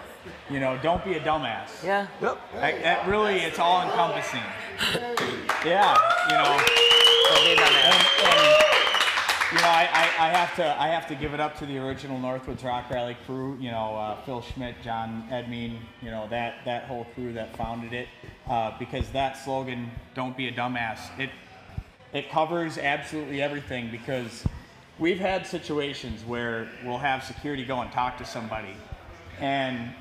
You know, don't be a dumbass. Yeah. Yep. That, that really, it's all encompassing. Yeah, you know. Don't be done and, and, you know, I, I, I have to I have to give it up to the original Northwoods Rock Rally crew. You know, uh, Phil Schmidt, John Edmean, you know that that whole crew that founded it, uh, because that slogan "Don't be a dumbass" it it covers absolutely everything. Because we've had situations where we'll have security go and talk to somebody, and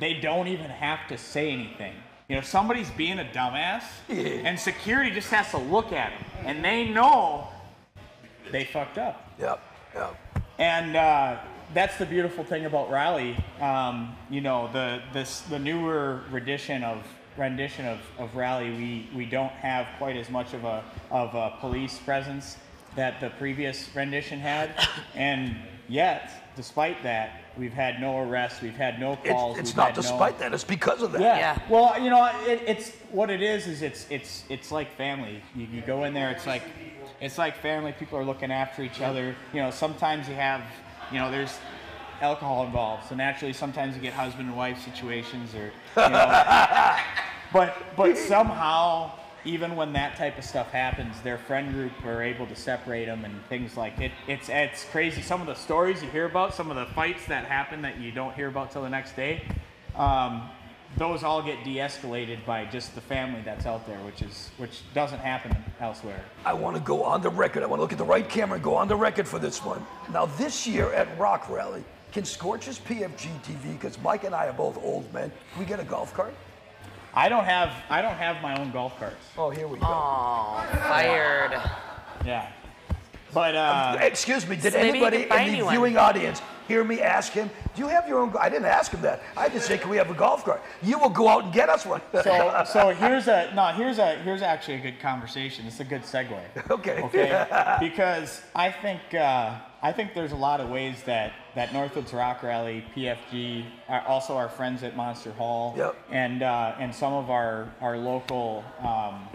they don't even have to say anything. You know, somebody's being a dumbass, and security just has to look at them, and they know they fucked up. Yep. Yep. And uh, that's the beautiful thing about Rally. Um, you know, the this the newer rendition of rendition of, of Rally, we, we don't have quite as much of a of a police presence that the previous rendition had, and yet, despite that, we've had no arrests, we've had no calls. It's, it's not had no- despite that. It's because of that. yeah. Yeah. Well, you know, it, it's what it is. Is it's it's it's like family. You, you go in there. It's like it's like family. People are looking after each other. You know, sometimes you have, you know, there's alcohol involved. So naturally, sometimes you get husband and wife situations, or you know. [LAUGHS] but but somehow, even when that type of stuff happens, their friend group are able to separate them and things like it. It's it's crazy. Some of the stories you hear about, some of the fights that happen that you don't hear about till the next day. Um, those all get de-escalated by just the family that's out there, which is which doesn't happen elsewhere. I want to go on the record. I want to look at the right camera and go on the record for this one. Now, this year at Rock Rally, can Scorch's PFG TV, because Mike and I are both old men, can we get a golf cart? I don't have I don't have my own golf carts. Oh, here we go. Oh, fired. Yeah, but uh, Excuse me, did So anybody in me the one. viewing audience hear me ask him, do you have your own? I didn't ask him that. I just said, can we have a golf cart? You will go out and get us one. so [LAUGHS] so here's a no here's a here's actually a good conversation. It's a good segue. okay. Okay, [LAUGHS] because I think uh, I think there's a lot of ways that that Northwoods Rock Rally, PFG, also our friends at Monster Hall, Yep. and uh, and some of our our local, um,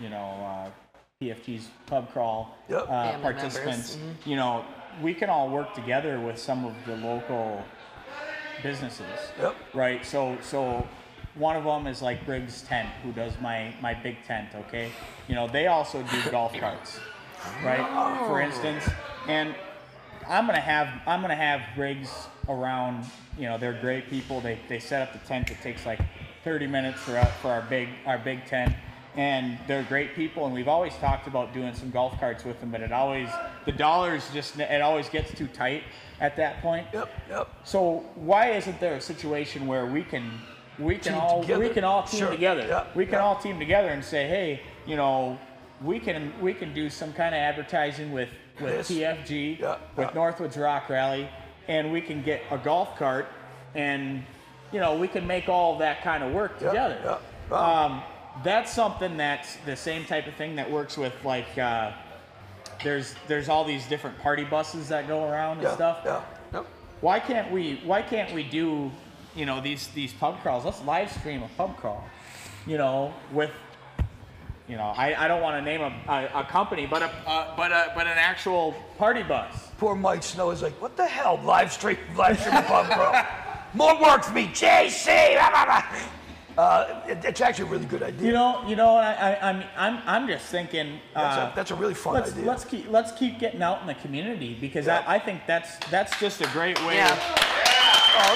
you know, uh, PFG's pub crawl Yep. uh, Family participants. members, You know, we can all work together with some of the local businesses. Yep. Right. So so one of them is like Briggs Tent, who does my my big tent. Okay. You know, they also do golf carts, right? For instance, and I'm gonna have I'm gonna have Briggs around. You know, they're great people. They they set up the tent. It takes like 30 minutes for our, for our big our big tent. And they're great people, and we've always talked about doing some golf carts with them, but it always the dollars just it always gets too tight at that point. Yep, yep. So why isn't there a situation where we can we can Team all together. we can all team Sure. together? Yeah, We can yeah. all team together and say, hey, you know, we can we can do some kind of advertising with with This. PFG, Yeah, with. Northwoods Rock Rally, and we can get a golf cart, and you know we can make all that kind of work together. yeah. Wow. Um, that's something that's the same type of thing that works with like. Uh, there's there's all these different party buses that go around and stuff yeah, yep. why can't we why can't we do you know these these pub crawls let's live stream a pub crawl you know with you know i, I don't want to name a, a, a company but a uh, but a but an actual party bus Poor Mike Snow is like, what the hell? Live stream, live stream pub crawl. [LAUGHS] More work for me, JC. blah, blah, blah. Uh, it- it's actually a really good idea. you know you know I, I i'm i'm i'm just thinking that's, uh, a, that's a really fun let's, idea. let's keep let's keep getting out in the community because Yeah. I, I think that's that's just a great way Yeah. Oh,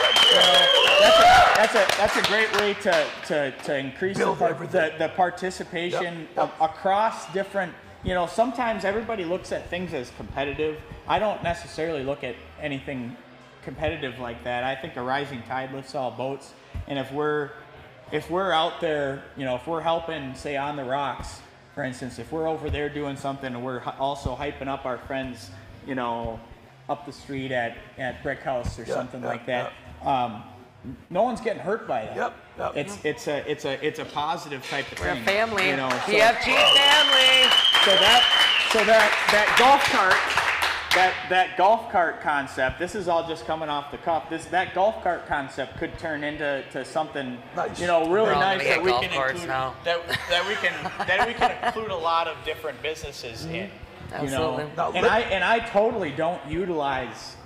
that's- that's a that's a great way to to, to increase the, Build par- everything. the the participation Yep, yep. across different. You know, sometimes everybody looks at things as competitive. I don't necessarily look at anything competitive like that. I think a rising tide lifts all boats, and if we're if we're out there, you know, if we're helping, say, on the rocks, for instance, if we're over there doing something, and we're also hyping up our friends, you know, up the street at at Brick House or Yeah, something yeah, like that. Um, no one's getting hurt by that. Yep, yep. It's it's a it's a it's a positive type of We're a thing. family. You know, so, PFG family. so that so that that golf cart that that golf cart concept. This is all just coming off the cuff. This that golf cart concept could turn into to something Nice. you know really We're nice that we can include now. that that we can that we can include a lot of different businesses in. You know, Absolutely. And I and I totally don't utilize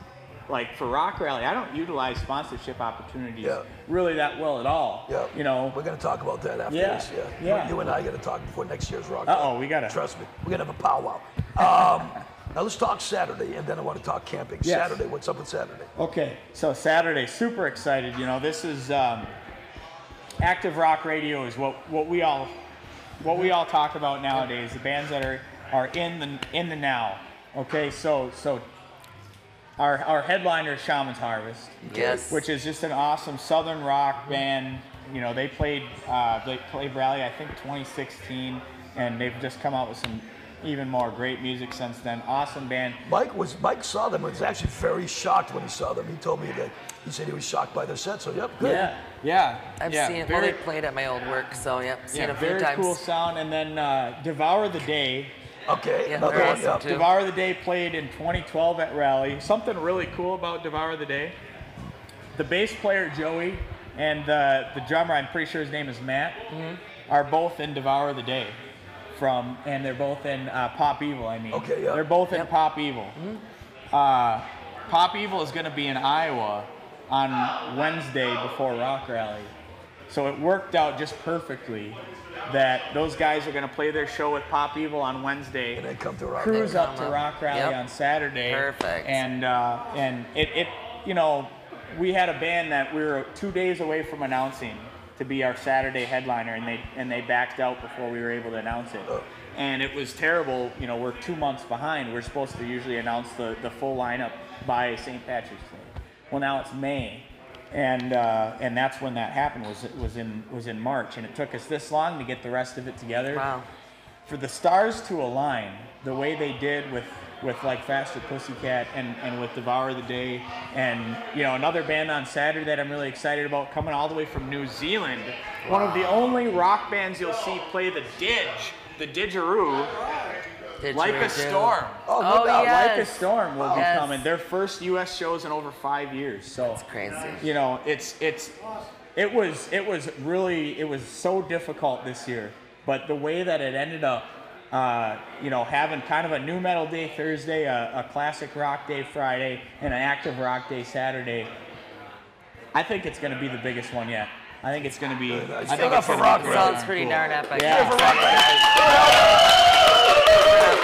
like for Rock Rally. I don't utilize sponsorship opportunities Yeah. really that well at all. Yeah. You know, We're going to talk about that after Yeah, this. Yeah. yeah. You and I got to talk before next year's Rock. Uh-oh, we gotta- Trust me. We're going to have a powwow. Um, [LAUGHS] now let's talk Saturday, and then I want to talk camping. Yes. Saturday, what's up with Saturday? Okay, so Saturday, super excited. You know, this is um, active rock radio is what, what we all what we all talk about nowadays. The bands that are are in the in the now. Okay, so so our our headliner is Shaman's Harvest, Yes. which is just an awesome southern rock band. You know, they played uh, they played Rally I think 2016, and they've just come out with some even more great music since then. Awesome band. Mike was Mike saw them. and Was actually very shocked when he saw them. He told me that he said he was shocked by their set. So yep, good. Yeah, yeah. I've yeah, seen it. very- Well, they played at my old work, so yep, seen Yeah, it a few very times. cool sound. And then uh, Devour the Day. Okay, Yeah, another they're one. awesome, yeah. too. Devour the Day played in 2012 at Rally. Something really cool about Devour the Day. The bass player Joey and the the drummer, I'm pretty sure his name is Matt, Mm-hmm. are both in Devour the Day. From and they're both in uh, Pop Evil. I mean, Okay, yeah. they're both in Pop Evil. Uh, Pop Evil is going to be in Iowa on Wednesday before Rock Rally. So it worked out just perfectly that those guys are going to play their show with Pop Evil on Wednesday. And then come to Rock. Cruise Then up to up. Rock Rally Yep. on Saturday. Perfect. And uh, and it, it you know we had a band that we were two days away from announcing to be our Saturday headliner, and they and they backed out before we were able to announce it. And it was terrible. You know, we're two months behind. We're supposed to usually announce the, the full lineup by St. Patrick's Day. Well, now it's May, and uh, and that's when that happened. Was was in was in March, and it took us this long to get the rest of it together Wow. for the stars to align the way they did with with like Faster Pussycat and, and with Devour the Day and you know another band on Saturday that I'm really excited about coming all the way from New Zealand. One of the only rock bands you'll see play the Didge, the Didgeridoo, Did like you a do- storm. Oh, Oh, no doubt. Like a Storm will be Yes. coming. Their first U.S. shows in over five years. So It's crazy. you know it's it's it was it was really it was so difficult this year but the way that it ended up uh, you know having kind of a new metal day thursday a, a classic rock day friday and an active rock day saturday i think it's going to be the biggest one yet i think it's going to be i think got it's for gonna be rock pretty. Sounds pretty cool. darn epic. Yeah.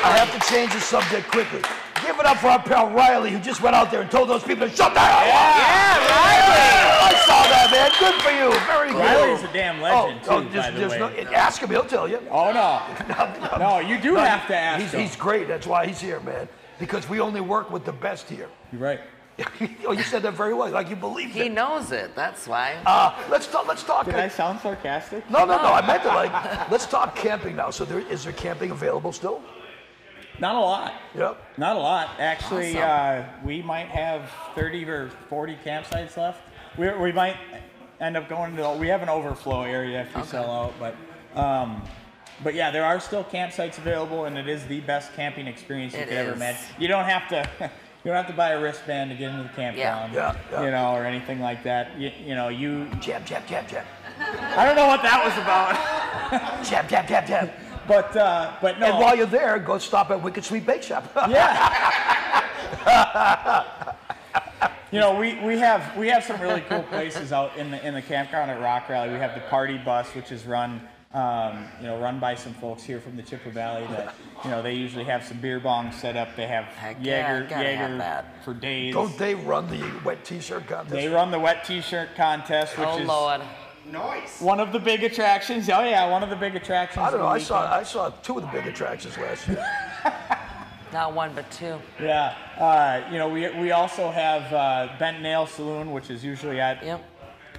I have to change the subject quickly. Give it up for our pal Riley, who just went out there and told those people to shut the hell up. Yeah, Riley. I saw that, man. Good for you. Very good. Riley's a damn oh, legend oh, oh, too, there's- by the there's way. no- ask him, he'll tell you. oh no [LAUGHS] no you do have to ask He's, him. he's great. That's why he's here, man. Because we only work with the best here. you're right [LAUGHS] oh, you said that very well, like you believe He it. knows it. That's why. Uh, let's talk. Let's talk. did i sound sarcastic No, no, no. I meant to like. [LAUGHS] Let's talk camping now. So there is there camping available still? not a lot Yep. Not a lot. Actually, Awesome. uh, we might have 30 or 40 campsites left. We, we might end up going to, we have an overflow area if you sell out, but, um, but yeah, there are still campsites available and it is the best camping experience you It could ever is. imagine. You don't have to, [LAUGHS] you don't have to buy a wristband to get into the campground, Yeah, yeah. you know, or anything like that. You, you know, you, Jab, jab, jab, jab. I don't know what that was about, [LAUGHS] Jab, jab, jab, jab. but, uh, but no. And while you're there, go stop at Wicked Sweet Bake Shop. [LAUGHS] Yeah. you know, we, we have we have some really cool places out in the in the campground at Rock Rally. We have the party bus, which is run um, you know run by some folks here from the Chippewa Valley. That you know they usually have some beer bongs set up. They have Heck yeah, Jaeger gotta have Jaeger that. for days. Don't they run the wet T-shirt contest? They run the wet T-shirt contest, which oh is Lord. Nice. one of the big attractions. Oh yeah, one of the big attractions. I don't know. I saw. I saw two of the big attractions last year. [LAUGHS] Not one, but two. Yeah, uh, you know, we, we also have uh, Bent Nail Saloon, which is usually at Yep.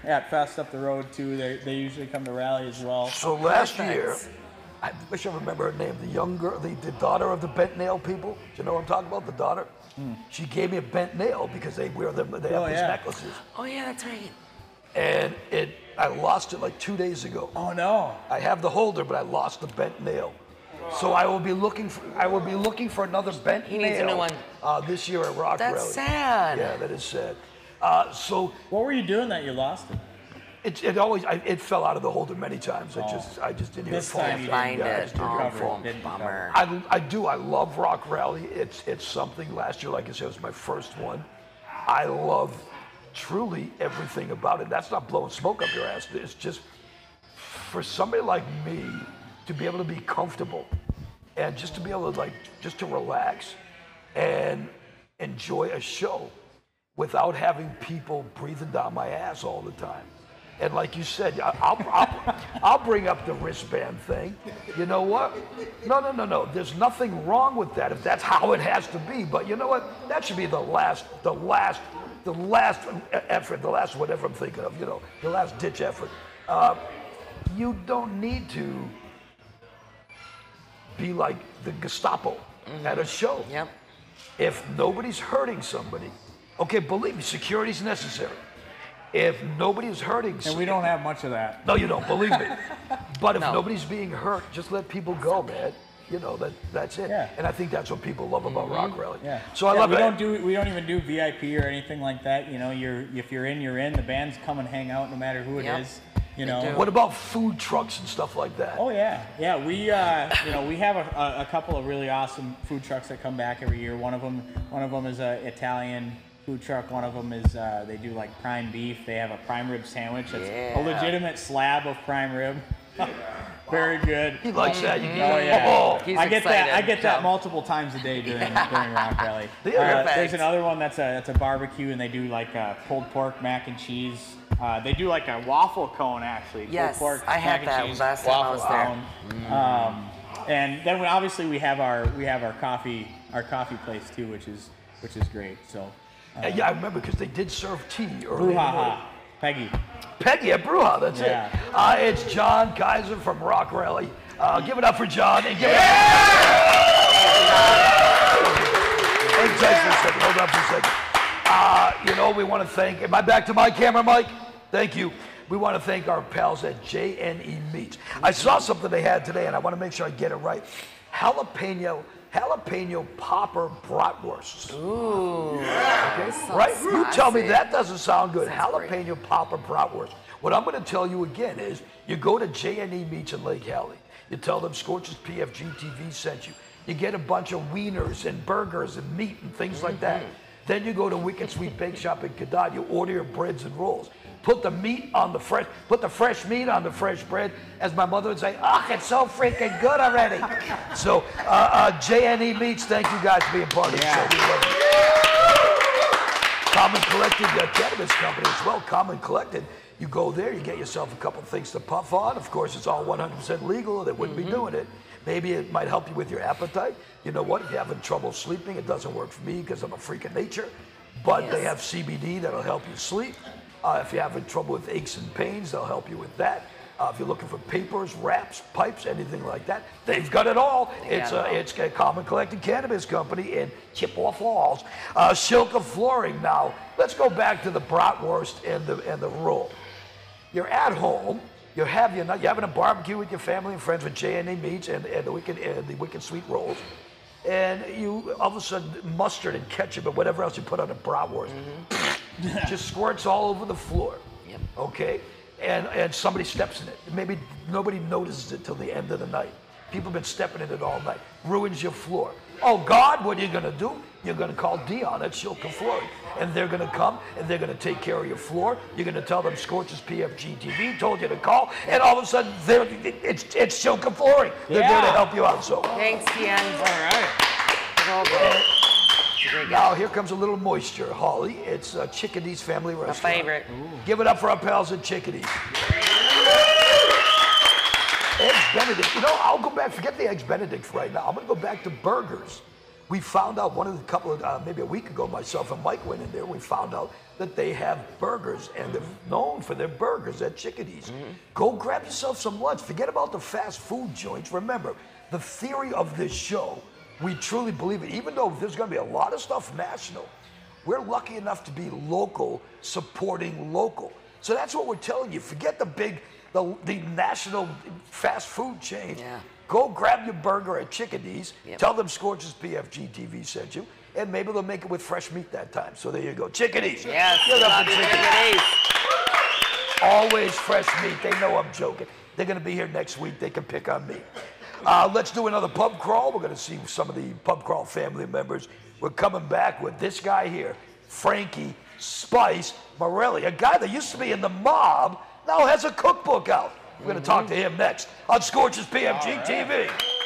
At Fest up the road too. They, they usually come to rally as well. So last Perfect. year, I wish I remember her name. The young girl, the, the daughter of the bent nail people. Do you know what I'm talking about? The daughter. She gave me a bent nail because they wear them. They have Oh, these yeah. necklaces, Oh yeah, that's right. and it. I lost it like two days ago. Oh no! I have the holder, but I lost the bent nail. So I will be looking for. I will be looking for another bent He nail. needs a new one. Uh, this year at Rock That's Rally. sad. Yeah, that is sad. Uh, so What were you doing that you lost it? it, it always I, it fell out of the holder many times. I just I just didn't This even fall. time you for it. Find Yeah, I it. just didn't Oh, even it. Bummer. I, I do. I love Rock Rally. It's it's something. Last year, like I said, was my first one. I love truly everything about it. That's not blowing smoke up your ass. It's just for somebody like me to be able to be comfortable and just to be able to like just to relax and enjoy a show without having people breathing down my ass all the time. And like you said, I'll, I'll, I'll bring up the wristband thing. You know what? No, no, no, no. There's nothing wrong with that if that's how it has to be. But you know what? That should be the last, the last, the last effort, the last whatever I'm thinking of. You know, the last ditch effort. Uh, you don't need to be like the Gestapo at a show. Yep. If nobody's hurting somebody, okay, believe me, security is necessary. If nobody's hurting, And we don't have much of that. no, you don't believe me. [LAUGHS] But if No. nobody's being hurt, just let people go, man. You know that that's it. Yeah. And I think that's what people love about Rock Rally. Yeah. So I Yeah, love we it. don't do we don't even do VIP or anything like that. You know, you're if you're in, you're in. The band's come and hang out no matter who it is. Yep. You They know. do. what about food trucks and stuff like that? Oh yeah, yeah. We uh, you know we have a, a, a couple of really awesome food trucks that come back every year. One of them one of them is a Italian food truck. One of them is uh, they do like prime beef. They have a prime rib sandwich. That's a legitimate slab of prime rib. [LAUGHS] Very good. He likes that. You Oh yeah. He's I get that. I get that multiple times a day during [LAUGHS] during Rock Rally. [LAUGHS] Uh, there's another one that's a that's a barbecue, and they do like uh, pulled pork mac and cheese. Uh, they do like a waffle cone actually. pulled Yes, pork, I had that cheese, last time I was there. cone. Um, and then we, obviously we have our we have our coffee our coffee place too, which is which is great. So. Uh, yeah, I remember because they did serve tea early. Brouhaha, Peggy. Peggy at Bruja, that's Yeah. it. Uh, it's John Kaiser from Rock Rally. Uh, give it up for John and give it up. Hang tight for a second. Hold on for a second. Uh, you know, we want to thank. Am I back to my camera, Mike? Thank you. We want to thank our pals at J&E Meats. I saw something they had today, and I want to make sure I get it right. Jalapeno, jalapeno popper bratwursts. Okay, right? You tell me that doesn't sound good. Sounds great. Jalapeno popper bratwurst. What I'm going to tell you again is, you go to J&E Meats in Lake Hallie. You tell them Scorch's PFG TV sent you. You get a bunch of wieners and burgers and meat and things like that. Then you go to Wicked Sweet Bake Shop in Cadott. You order your breads and rolls. Put the meat on the fresh, put the fresh meat on the fresh bread. As my mother would say, "Ah, it's so freaking good already." [LAUGHS] so, uh, uh, J&E Meats, thank you guys for being part of the show. We love you. Common Collected uh, Cannabis Company as well. Common Collected, you go there, you get yourself a couple things to puff on. Of course, it's all 100% legal. They wouldn't be doing it. Maybe it might help you with your appetite. You know what? If you're having trouble sleeping, it doesn't work for me because I'm a freak of nature. But they have CBD that'll help you sleep. Uh, if you're having trouble with aches and pains, they'll help you with that. Uh, if you're looking for papers, wraps, pipes, anything like that, they've got it all. It's a, it's a Common Collected Cannabis Company in Chippewa Falls. Uh, Shilka Flooring. Now, let's go back to the bratwurst and the and the roll. You're at home. You have your you're having a barbecue with your family and friends with J and A meats and, and the wicked and the wicked sweet rolls, and you all of a sudden mustard and ketchup and whatever else you put on a bratwurst [LAUGHS] just squirts all over the floor. Yep. Okay, and and somebody steps in it. Maybe nobody notices it till the end of the night. People have been stepping in it all night. Ruins your floor. Oh God, what are you gonna do? You're gonna call Dion at Shilka Flooring, and they're gonna come and they're gonna take care of your floor. You're gonna tell them Scorches PFG TV told you to call, and all of a sudden they're, it's it's Shilka Flooring. They're there to help you out. So Thanks, Tian. All right. It's all good. It's a great guy. now here comes a little moisture, Holly. It's uh, Chickadee's Family My Restaurant. favorite. Give it up for our pals at Chickadee's. Eggs Benedict. You know, I'll go back. Forget the Eggs Benedict right now. I'm going to go back to burgers. We found out one of the couple of uh, maybe a week ago. Myself and Mike went in there. We found out that they have burgers, and they're known for their burgers at Chickadee's. Go grab yourself some lunch. Forget about the fast food joints. Remember, the theory of this show. We truly believe it. Even though there's going to be a lot of stuff national, we're lucky enough to be local, supporting local. So that's what we're telling you. Forget the big, the, the national fast food chain. Yeah. Go grab your burger at Chickadee's. Yep. Tell them Scorches PFG TV sent you, and maybe they'll make it with fresh meat that time. So there you go, Chickadee's. Yes. Give up. Chickadees. Always fresh meat. They know I'm joking. They're going to be here next week. They can pick on me. Uh, let's do another pub crawl. We're going to see some of the pub crawl family members. We're coming back with this guy here, Frankie Spice Morelli, a guy that used to be in the mob, now has a cookbook out. We're going to talk to him next on Scorches PFG TV.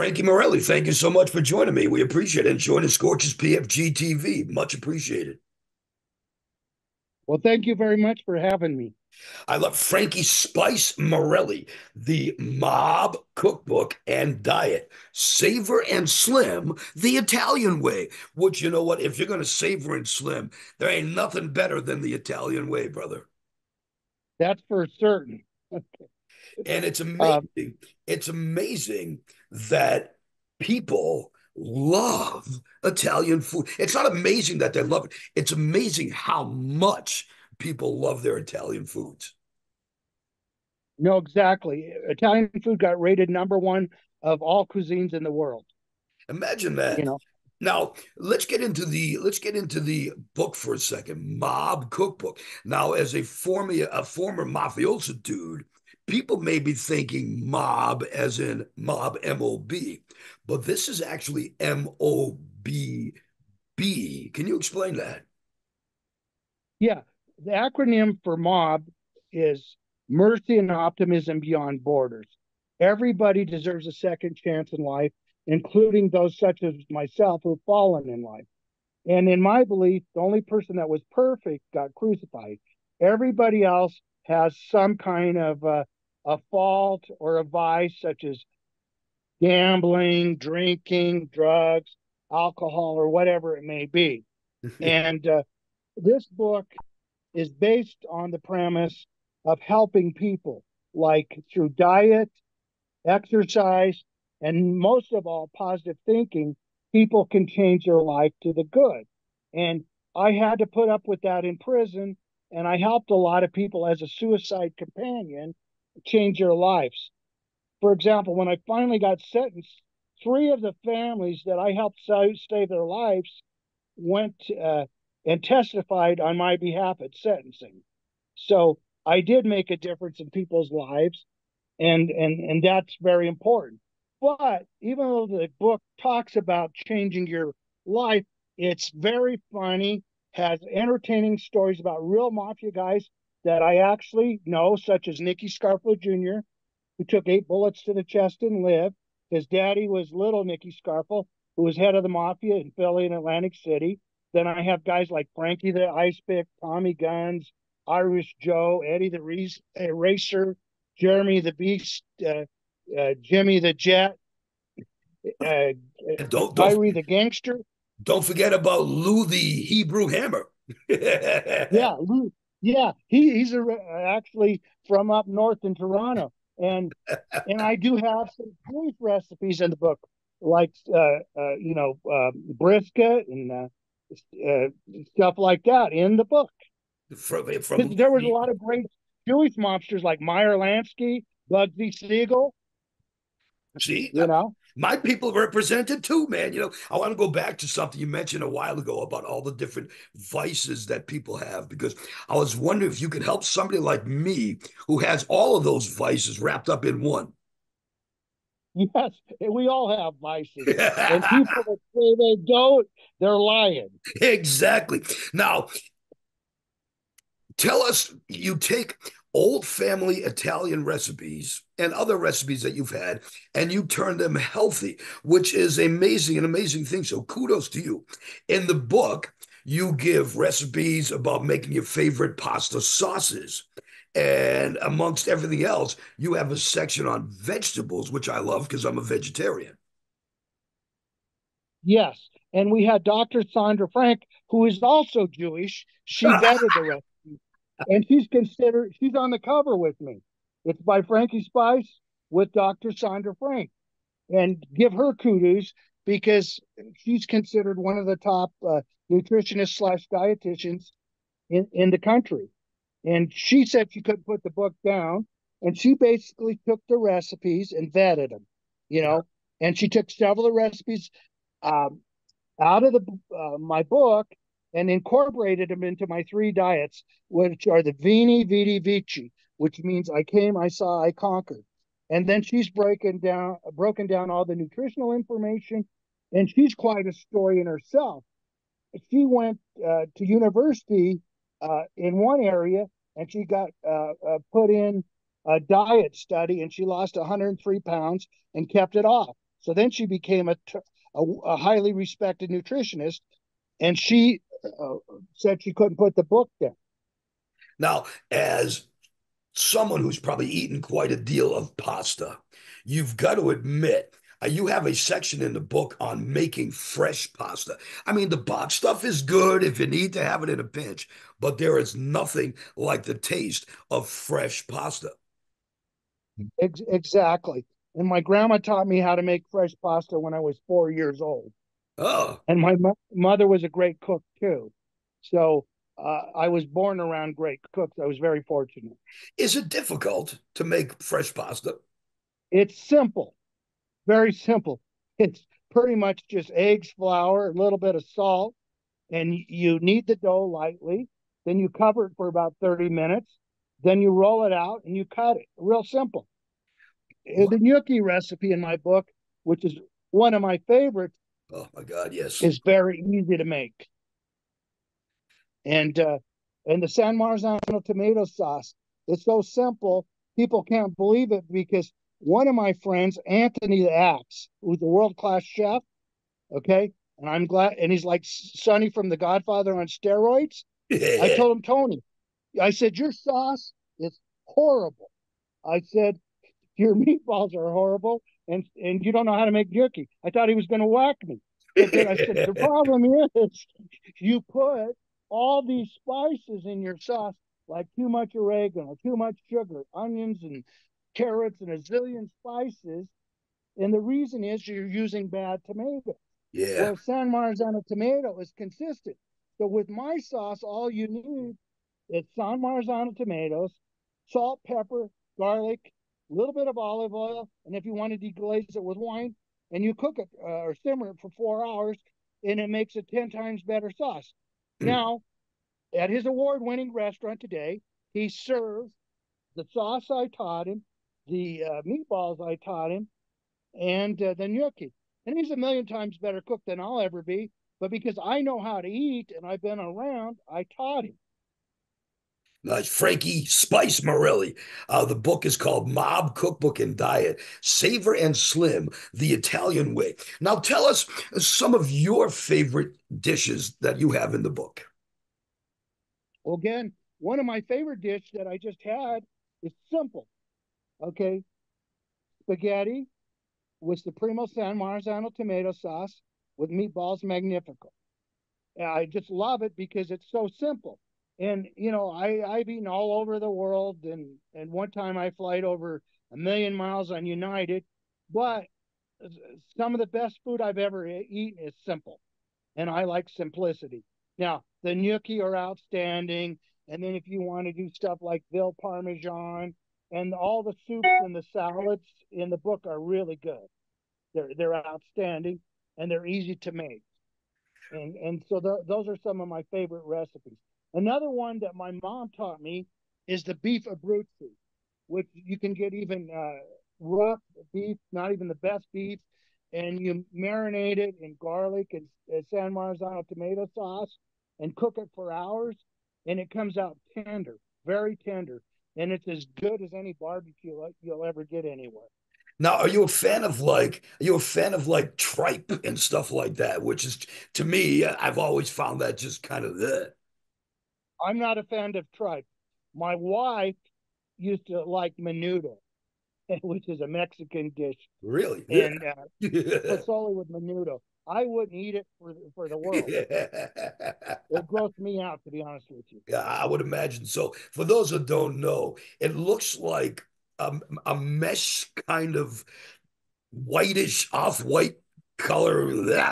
Frankie Morelli, thank you so much for joining me. We appreciate it. And joining Scorch's PFG TV. Much appreciated. Well, thank you very much for having me. I love Frankie Spice Morelli, the Mob Cookbook and Diet. Savor and Slim, the Italian way. Which, you know what? If you're going to savor and slim, there ain't nothing better than the Italian way, brother. That's for certain. [LAUGHS] and it's amazing. Um, it's amazing that people love Italian food. It's not amazing that they love it. It's amazing how much people love their Italian foods. No, exactly. Italian food got rated number one of all cuisines in the world. Imagine that. You know. Now let's get into the let's get into the book for a second. Mob Cookbook. Now, as a former a former mafioso dude, people may be thinking mob as in mob M O B, but this is actually M O B B. Can you explain that? Yeah, the acronym for MOB is Mercy and Optimism Beyond Borders. Everybody deserves a second chance in life, including those such as myself who've fallen in life. And in my belief, the only person that was perfect got crucified. Everybody else has some kind of uh, a fault or a vice, such as gambling, drinking, drugs, alcohol, or whatever it may be. [LAUGHS] and uh, this book is based on the premise of helping people, like through diet, exercise, and most of all, positive thinking, people can change their life to the good. And I had to put up with that in prison, and I helped a lot of people as a suicide companion change their lives. For example, when I finally got sentenced, three of the families that I helped save their lives went uh, and testified on my behalf at sentencing. So I did make a difference in people's lives, and and and that's very important. But even though the book talks about changing your life, it's very funny, has entertaining stories about real mafia guys that I actually know, such as Nicky Scarfo Jr., who took eight bullets to the chest and lived. His daddy was little Nicky Scarfo, who was head of the mafia in Philly and Atlantic City. Then I have guys like Frankie the Ice Pick, Tommy Guns, Irish Joe, Eddie the Reese, uh, Racer, Jeremy the Beast, uh, uh, Jimmy the Jet, uh, don't, don't, the Gangster. Don't forget about Lou the Hebrew Hammer. [LAUGHS] yeah, Lou. Yeah, he, he's a, actually from up north in Toronto, and [LAUGHS] and I do have some beef recipes in the book, like uh, uh, you know uh, brisket and uh, uh, stuff like that in the book. From, from there was a lot of great Jewish mobsters like Meyer Lansky, Bugsy Siegel. See, you know, my people represented too, man. You know, I want to go back to something you mentioned a while ago about all the different vices that people have, because I was wondering if you could help somebody like me who has all of those vices wrapped up in one. Yes, we all have vices. [LAUGHS] and people that say they don't, they're lying. Exactly. Now, tell us you take old family Italian recipes and other recipes that you've had, and you turn them healthy, which is amazing, an amazing thing. So kudos to you. In the book, you give recipes about making your favorite pasta sauces. And amongst everything else, you have a section on vegetables, which I love because I'm a vegetarian. Yes. And we had Dr. Sandra Frank, who is also Jewish. She [LAUGHS] vetted the recipe. And she's considered, she's on the cover with me. It's by Frankie Spice with Dr. Sandra Frank. And give her kudos because she's considered one of the top uh, nutritionists slash dietitians in, in the country. And she said she couldn't put the book down. And she basically took the recipes and vetted them, you know, and she took several of the recipes um, out of the uh, my book and incorporated them into my three diets, which are the Vini, Vidi, Vici, which means I came, I saw, I conquered. And then she's breaking down, broken down all the nutritional information, and she's quite a story in herself. She went uh, to university uh, in one area and she got uh, uh, put in a diet study and she lost 103 pounds and kept it off. So then she became a, a, a highly respected nutritionist, and she uh, said she couldn't put the book down. Now, as someone who's probably eaten quite a deal of pasta, you've got to admit uh, you have a section in the book on making fresh pasta. I mean, the box stuff is good if you need to have it in a pinch, but there is nothing like the taste of fresh pasta. Ex- exactly. And my grandma taught me how to make fresh pasta when I was four years old. Oh. And my mo- mother was a great cook too. So uh, I was born around great cooks. I was very fortunate. Is it difficult to make fresh pasta? It's simple, very simple. It's pretty much just eggs, flour, a little bit of salt, and you knead the dough lightly. Then you cover it for about 30 minutes. Then you roll it out and you cut it. Real simple. What? The gnocchi recipe in my book, which is one of my favorites. Oh my God, yes. Is very easy to make. And uh, and the San Marzano tomato sauce, it's so simple. People can't believe it because one of my friends, Anthony the Axe, who's a world class chef, okay, and I'm glad, and he's like Sonny from The Godfather on steroids. I told him, Tony, I said, your sauce is horrible. I said, your meatballs are horrible, and and you don't know how to make jerky. I thought he was going to whack me. But then I said, the [LAUGHS] problem is you put all these spices in your sauce, like too much oregano, too much sugar, onions and carrots and a zillion spices. And the reason is you're using bad tomatoes. Yeah. Well, San Marzano tomato is consistent. So with my sauce, all you need is San Marzano tomatoes, salt, pepper, garlic, a little bit of olive oil, and if you want to deglaze it with wine, and you cook it uh, or simmer it for four hours, and it makes a ten times better sauce. now, at his award-winning restaurant today, he serves the sauce I taught him, the uh, meatballs I taught him, and uh, the gnocchi. And he's a million times better cook than I'll ever be. But because I know how to eat and I've been around, I taught him. Nice. Frankie Spice Morelli. Uh, the book is called Mob Cookbook and Diet Savor and Slim, the Italian Way. Now, tell us some of your favorite dishes that you have in the book. Well, again, one of my favorite dish that I just had is simple. Okay. Spaghetti with Supremo San Marzano tomato sauce with meatballs magnifico. I just love it because it's so simple. And you know, I I've eaten all over the world, and and one time I flight over a million miles on United, but some of the best food I've ever eaten is simple, and I like simplicity. Now the gnocchi are outstanding, and then if you want to do stuff like veal parmesan and all the soups and the salads in the book are really good. They're they're outstanding and they're easy to make. And and so the, those are some of my favorite recipes. Another one that my mom taught me is the beef abruzzi, which you can get even uh, rough beef, not even the best beef, and you marinate it in garlic and, and San Marzano tomato sauce and cook it for hours, and it comes out tender, very tender, and it's as good as any barbecue you'll ever get anywhere. Now, are you a fan of like, are you a fan of like tripe and stuff like that? Which is, to me, I've always found that just kind of the. I'm not a fan of tripe. My wife used to like menudo, [LAUGHS] which is a Mexican dish. Really? And uh, [LAUGHS] pozole with menudo. I wouldn't eat it for for the world. [LAUGHS] it grossed me out, to be honest with you. Yeah, I would imagine so. For those that don't know, it looks like a, a mesh kind of whitish, off-white color.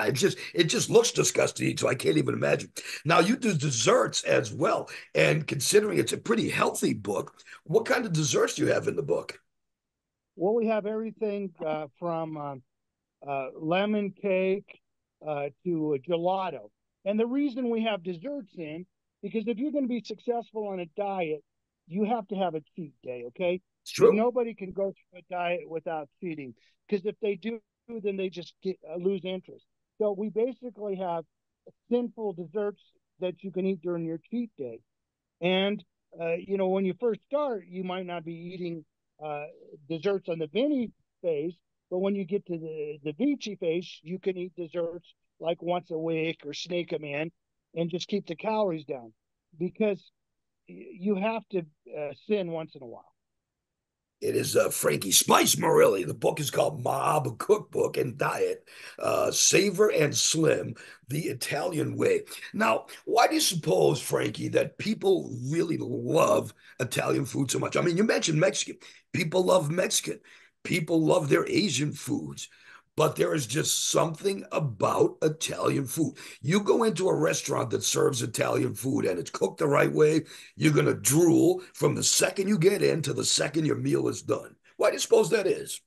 It just it just looks disgusting. So I can't even imagine. Now you do desserts as well, and considering it's a pretty healthy book, what kind of desserts do you have in the book? Well, we have everything uh, from uh, uh, lemon cake uh, to gelato, and the reason we have desserts in because if you're going to be successful on a diet, you have to have a cheat day. Okay, it's true. Nobody can go through a diet without cheating because if they do, then they just get, uh, lose interest. So we basically have sinful desserts that you can eat during your cheat day. And, uh, you know, when you first start, you might not be eating uh, desserts on the Vinny phase, But when you get to the, the Vici phase, you can eat desserts like once a week or sneak them in and just keep the calories down because you have to uh, sin once in a while. It is uh, Frankie Spice Morelli. The book is called Mob Cookbook and Diet, uh, Savor and Slim, the Italian Way. Now, why do you suppose, Frankie, that people really love Italian food so much? I mean, you mentioned Mexican. People love Mexican. People love their Asian foods but there is just something about Italian food. You go into a restaurant that serves Italian food and it's cooked the right way, you're going to drool from the second you get in to the second your meal is done. Why do you suppose that is?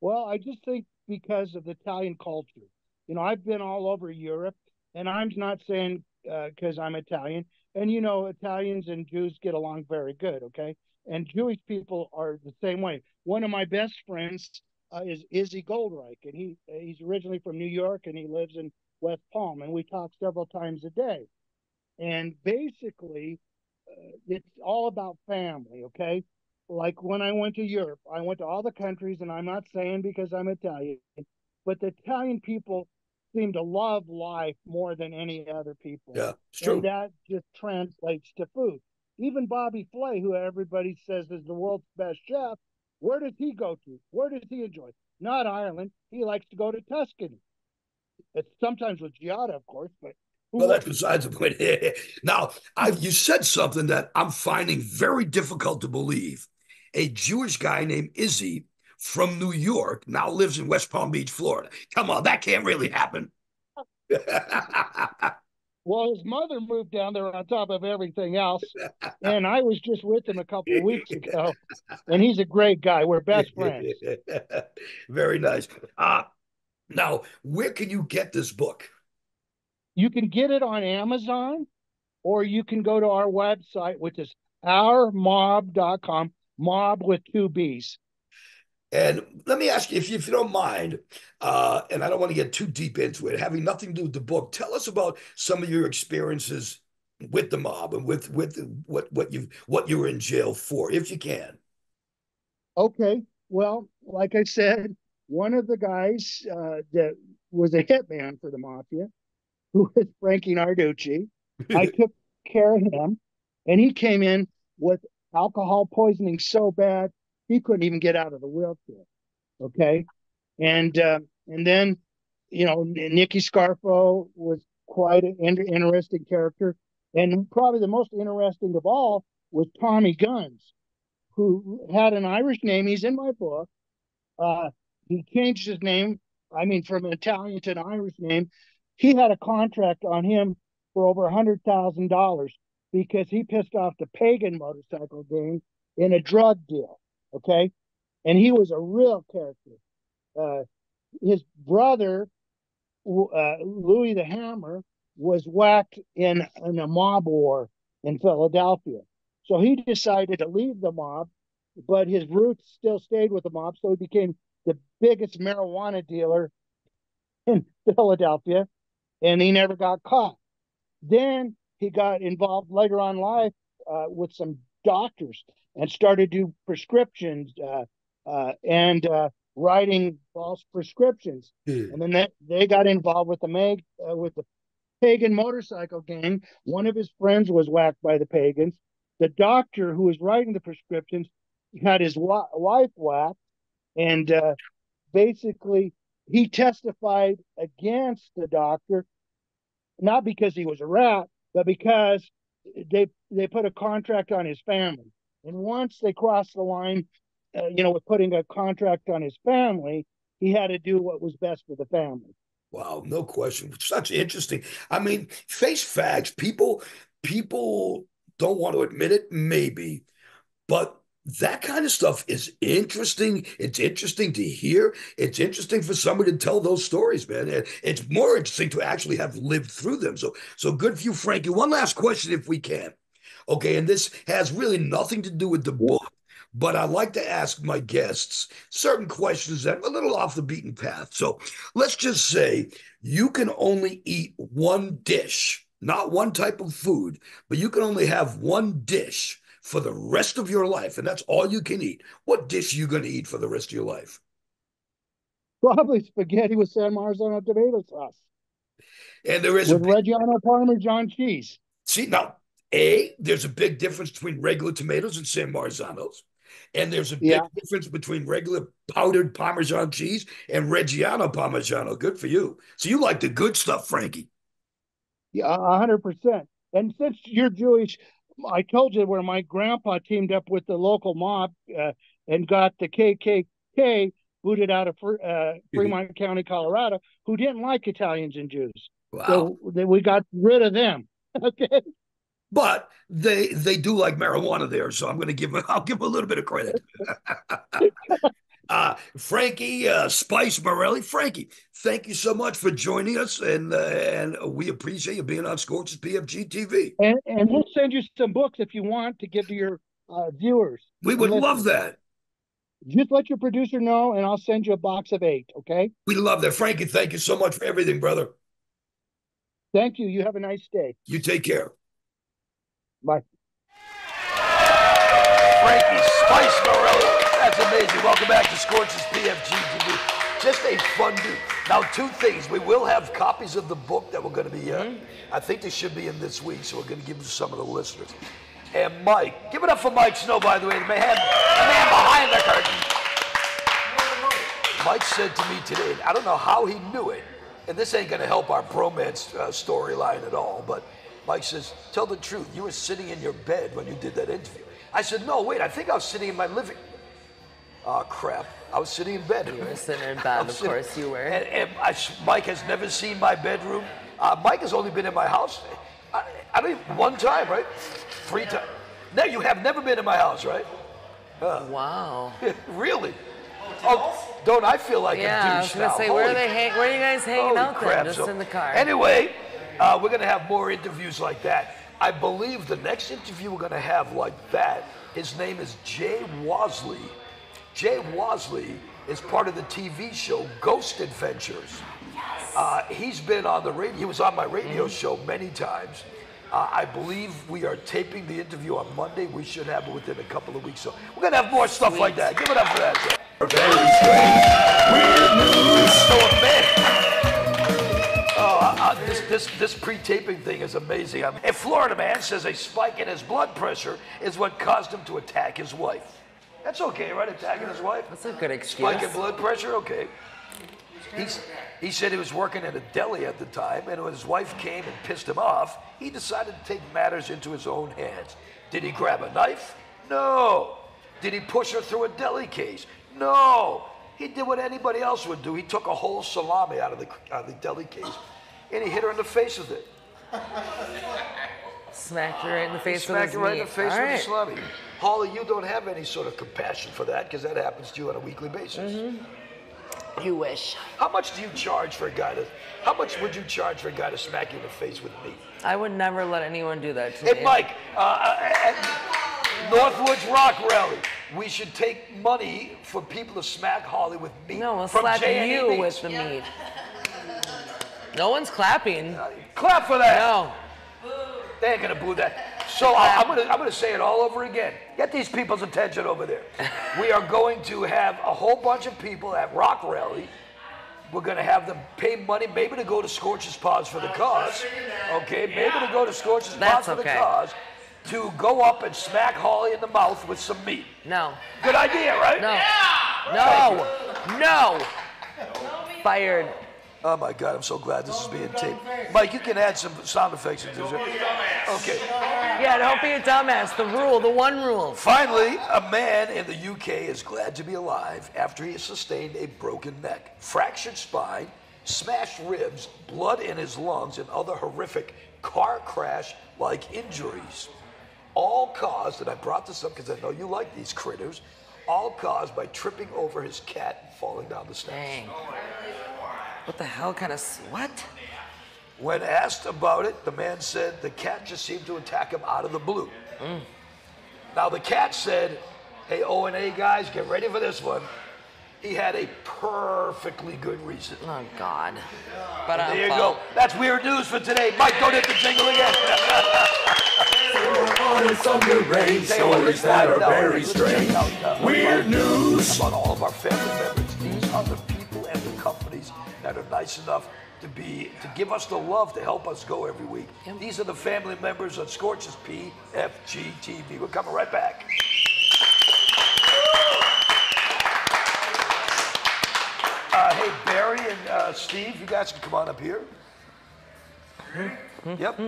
Well, I just think because of the Italian culture. You know, I've been all over Europe, and I'm not saying because uh, I'm Italian. And you know, Italians and Jews get along very good, okay? And Jewish people are the same way. One of my best friends uh, is Izzy Goldreich, and he he's originally from New York and he lives in West Palm, and we talk several times a day. And basically, uh, it's all about family. Okay, like when I went to Europe, I went to all the countries, and I'm not saying because I'm Italian, but the Italian people seem to love life more than any other people. Yeah, it's true. And that just translates to food. Even Bobby Flay, who everybody says is the world's best chef, where does he go to? Where does he enjoy? Not Ireland. He likes to go to Tuscany. It's sometimes with Giada, of course, but well, that's besides the point. [LAUGHS] now, I, you said something that I'm finding very difficult to believe. A Jewish guy named Izzy from New York now lives in West Palm Beach, Florida. Come on, that can't really happen. [LAUGHS] Well, his mother moved down there on top of everything else, [LAUGHS] and I was just with him a couple of weeks ago, [LAUGHS] and he's a great guy. We're best friends. [LAUGHS] Very nice. Uh, now, where can you get this book? You can get it on Amazon, or you can go to our website, which is ourmob.com, mob with two B's. And let me ask you, if you, if you don't mind, uh, and I don't want to get too deep into it, having nothing to do with the book, tell us about some of your experiences with the mob and with with what what you what you were in jail for, if you can. Okay. Well, like I said, one of the guys uh, that was a hitman for the mafia, who was Frankie Narducci, I [LAUGHS] took care of him, and he came in with alcohol poisoning so bad he couldn't even get out of the wheelchair. Okay, and uh, and then you know Nicky Scarfo was quite an interesting character, and probably the most interesting of all was Tommy Guns, who had an Irish name. He's in my book. Uh, he changed his name. I mean, from an Italian to an Irish name. He had a contract on him for over a hundred thousand dollars because he pissed off the pagan motorcycle gang in a drug deal. Okay. And he was a real character. Uh, his brother, uh, Louis the Hammer, was whacked in, in a mob war in Philadelphia. So he decided to leave the mob, but his roots still stayed with the mob. So he became the biggest marijuana dealer [LAUGHS] in Philadelphia, and he never got caught. Then he got involved later on life uh, with some doctors and started to do prescriptions uh, uh, and uh, writing false prescriptions. Mm. And then they, they got involved with the Mag, uh, with the pagan motorcycle gang. One of his friends was whacked by the pagans. The doctor who was writing the prescriptions had his wa- wife whacked, and uh, basically he testified against the doctor, not because he was a rat, but because they they put a contract on his family. And once they crossed the line, uh, you know, with putting a contract on his family, he had to do what was best for the family. Wow, no question. Such interesting. I mean, face facts. People, people don't want to admit it, maybe, but that kind of stuff is interesting. It's interesting to hear. It's interesting for somebody to tell those stories, man. It's more interesting to actually have lived through them. So, so good for you, Frankie. One last question, if we can. Okay, and this has really nothing to do with the book, but I like to ask my guests certain questions that are a little off the beaten path. So let's just say you can only eat one dish, not one type of food, but you can only have one dish for the rest of your life, and that's all you can eat. What dish are you going to eat for the rest of your life? Probably spaghetti with San Marzano tomato sauce And there is a with big, Reggiano Parmesan cheese. see now, A, there's a big difference between regular tomatoes and San Marzanos. And there's a big Yeah. difference between regular powdered Parmesan cheese and Reggiano Parmigiano. Good for you. So you like the good stuff, Frankie. Yeah, a hundred percent. And since you're Jewish, I told you where my grandpa teamed up with the local mob uh, and got the KKK booted out of uh, [LAUGHS] Fremont County, Colorado, who didn't like Italians and Jews. Wow. So we got rid of them. [LAUGHS] okay. But they they do like marijuana there, so I'm going to give them, [LAUGHS] I'll give them a little bit of credit. [LAUGHS] [LAUGHS] uh, Frankie uh, Spice Morelli, Frankie, thank you so much for joining us, and uh, and we appreciate you being on Scorch's PFG TV. And and we'll send you some books if you want to give to your uh, viewers. We would Listen. love that. Just let your producer know, and I'll send you a box of eight. Okay. We love that, Frankie. Thank you so much for everything, brother. Thank you. You have a nice day. You take care. Bye. Frankie Spice Morelli. That's amazing. Welcome back to Scorch's PFG TV. Just a fun dude. Now, two things. We will have copies of the book that we're going to be, uh, I think they should be in this week, so we're going to give them to some of the listeners. And Mike, give it up for Mike Snow, by the way, the man, the man behind the curtain. Mike said to me today, I don't know how he knew it, and this ain't going to help our bromance uh, storyline at all, but Mike says, Tell the truth. You were sitting in your bed when you did that interview. I said, No, wait, I think I was sitting in my living. Oh, crap. I was sitting in bed. You were sitting in bed, [LAUGHS] of sitting- course you were. And, and I, Mike has never seen my bedroom. Uh, Mike has only been in my house. I, I mean, one time, right? Three times. No, you have never been in my house, right? Uh. Wow. [LAUGHS] really? Oh, don't I feel like Yeah, a I douche was gonna now? say, where are they hang? Where are you guys hanging out crap, then? Just so- in the car. Anyway, uh, we're going to have more interviews like that. I believe the next interview we're going to have like that, his name is Jay Wasley. Jay Wasley is part of the TV show Ghost Adventures. Uh, he's been on the radio. He was on my radio Mm-hmm. show many times. Uh, I believe we are taping the interview on Monday. We should have it within a couple of weeks. So we're gonna have more stuff like that. Give it up for that. Jay. So a man. Oh, uh, uh, this, this, this pre-taping thing is amazing. I mean, a Florida man says a spike in his blood pressure is what caused him to attack his wife. That's okay, right? Attacking his wife? That's a good excuse. Spike in blood pressure? Okay. He's, he said he was working in a deli at the time, and when his wife came and pissed him off, he decided to take matters into his own hands. Did he grab a knife? No. Did he push her through a deli case? No. He did what anybody else would do. He took a whole salami out of the, out of the deli case, and he hit her in the face with it. Smacked her right in the face with Smacked her right in the meat. face All with right. the salami. Holly, you don't have any sort of compassion for that because that happens to you on a weekly basis. Mm-hmm. You wish. How much do you charge for a guy to? How much would you charge for a guy to smack you in the face with meat? I would never let anyone do that to Hey, me. Mike, uh, at Northwoods Rock Rally, we should take money for people to smack Holly with meat. No, we'll from slap J&E you Meats. with the meat. No one's clapping. Clap for that. No. They ain't gonna boo that. So I, I'm gonna I'm gonna say it all over again. Get these people's attention over there. [LAUGHS] We are going to have a whole bunch of people at Rock Rally. We're gonna have them pay money, maybe to go to Scorch's Paws for the cause. Okay, maybe to go to Scorch's Paws That's for the cause. To go up and smack Holly in the mouth with some meat. No. Good idea, right? No. No. No. Fired. Oh my God, I'm so glad this is being taped. Mike, you can add some sound effects into this. Okay. Yeah, don't be a dumbass. The rule, the one rule. Finally, a man in the UK is glad to be alive after he has sustained a broken neck, fractured spine, smashed ribs, blood in his lungs, and other horrific car crash like injuries. All caused, and I brought this up because I know you like these critters, all caused by tripping over his cat and falling down the steps. Dang. What the hell kind of what? When asked about it, the man said the cat just seemed to attack him out of the blue. Now the cat said, "Hey O and A guys, get ready for this one." He had a perfectly good reason. Oh God. But There you go. That's weird news for today. Mike, don't hit the jingle again. stories that are very strange. uh, Weird news. about all of our family members. These are the people and the companies that are nice enough to be to give us the love to help us go every week. These are the family members of Scorch's PFG TV. We're coming right back. Uh, hey, Barry and uh, Steve, you guys can come on up here. Yep.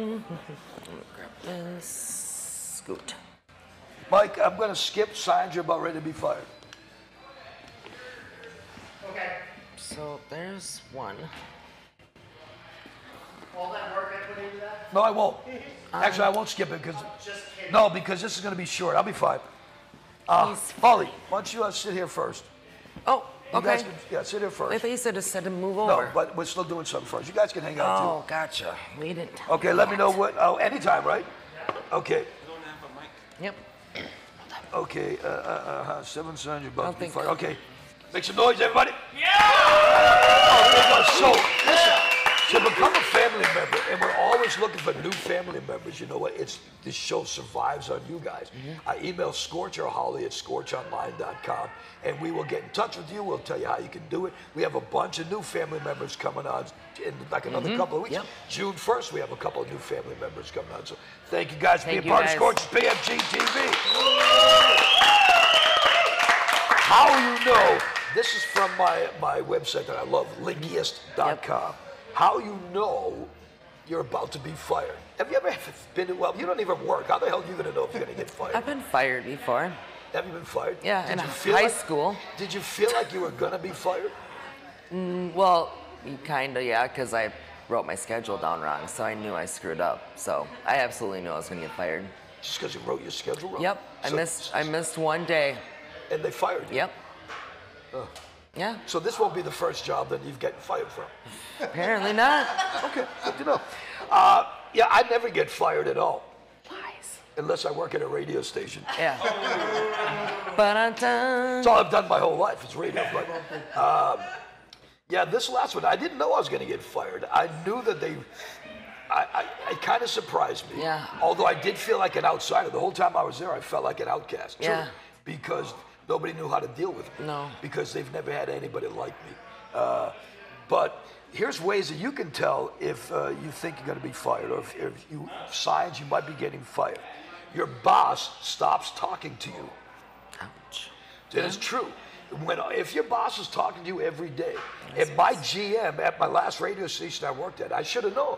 This scoot. Mike, I'm going to skip signs. You're about ready to be fired. Okay. So there's one. All that work I put into that? No, I won't. [LAUGHS] Actually, I won't skip it because no, because this is going to be short. I'll be fine. Uh, Molly, why don't you uh, sit here first? Oh, You guys okay. can, yeah, sit here I first. thought you said to said to move over. No, but we're still doing something first. You guys can hang out too. oh, gotcha. We didn't. too. Okay, let me know what. Oh, anytime, right? Okay. Yep. Okay. Uh, uh, uh, seven sons. You're about I'll to be think- fired. Okay. Make some noise, everybody. Yeah. Oh, there you go. So listen. To become a family member, and we're always looking for new family members. You know what? It's this show survives on you guys. Mm-hmm. I email Scorch or Holly at scorchonline.com, and we will get in touch with you. We'll tell you how you can do it. We have a bunch of new family members coming on in like another couple of weeks. Yep. June 1st, we have a couple of new family members coming on. So thank you guys for Thank being part guys. of Scorch's PFG TV. How you know? This is from my, my website that I love, linkiest.com. How you know you're about to be fired? Have you ever [LAUGHS] been, well, you don't even work. How the hell are you going to know if you're going to get fired? I've been fired before. Have you been fired? Yeah, Did in high like- school. Did you feel like you were going to be fired? Mm, well, kind of, yeah, because I wrote my schedule down wrong, so I knew I screwed up. So I absolutely knew I was going to get fired. Just because you wrote your schedule wrong? Yep. I missed. I missed one day. And they fired you? Yep. Yeah. So this won't be the first job that you've gotten fired from? Apparently not. [LAUGHS] Okay, good to know. Uh, yeah, I never get fired at all. Lies. Unless I work at a radio station. Yeah. But That's all I've done my whole life is radio. But um, yeah, this last one, I didn't know I was going to get fired. I knew that they. I, I, it kind of surprised me. Yeah. Although I did feel like an outsider. The whole time I was there, I felt like an outcast. Yeah. because nobody knew how to deal with me. No. Because they've never had anybody like me. Uh, but here's ways that you can tell if uh, you think you're going to be fired or if, if you signs you might be getting fired. Your boss stops talking to you. Ouch. It is true. When if your boss is talking to you every day, and my GM at my last radio station I worked at, I should have known.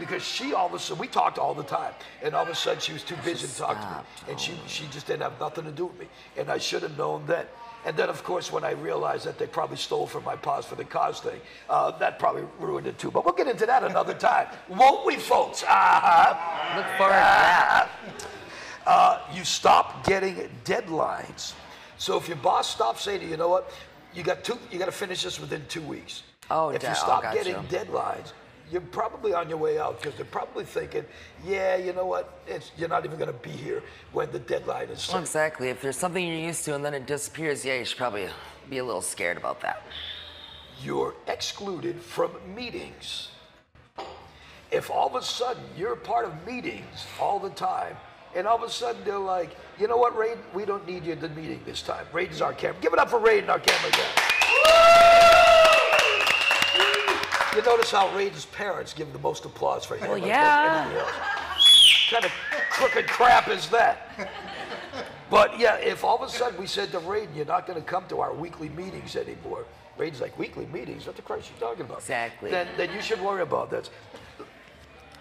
Because she all of a sudden, we talked all the time, and all of a sudden she was too busy to talk to me, and she she just didn't have nothing to do with me, and I should have known then. And then, of course, when I realized that they probably stole from my pause for the cause thing, uh, that probably ruined it too. But we'll get into that another [LAUGHS] time, won't we, folks? Uh-huh. Look forward to that. Uh, you stop getting deadlines. So if your boss stops saying, to you you know what, you got two, you got to finish this within two weeks. Oh, if da- you oh, stop gotcha. getting deadlines, you're probably on your way out because they're probably thinking, yeah, you know what, it's, you're not even going to be here when the deadline is. Well, exactly. If there's something you're used to and then it disappears, yeah, you should probably be a little scared about that. You're excluded from meetings. If all of a sudden you're a part of meetings all the time, and all of a sudden they're like, you know what, Raiden, we don't need you at the meeting this time. Raiden's our camera. Give it up for Raiden, our camera guy. You notice how Raiden's parents give the most applause for him. Well, yeah. What kind of crooked crap is that? But yeah, if all of a sudden we said to Raiden, you're not going to come to our weekly meetings anymore, Raiden's like, weekly meetings? What the Christ are you talking about? Exactly. Then, then you should worry about that.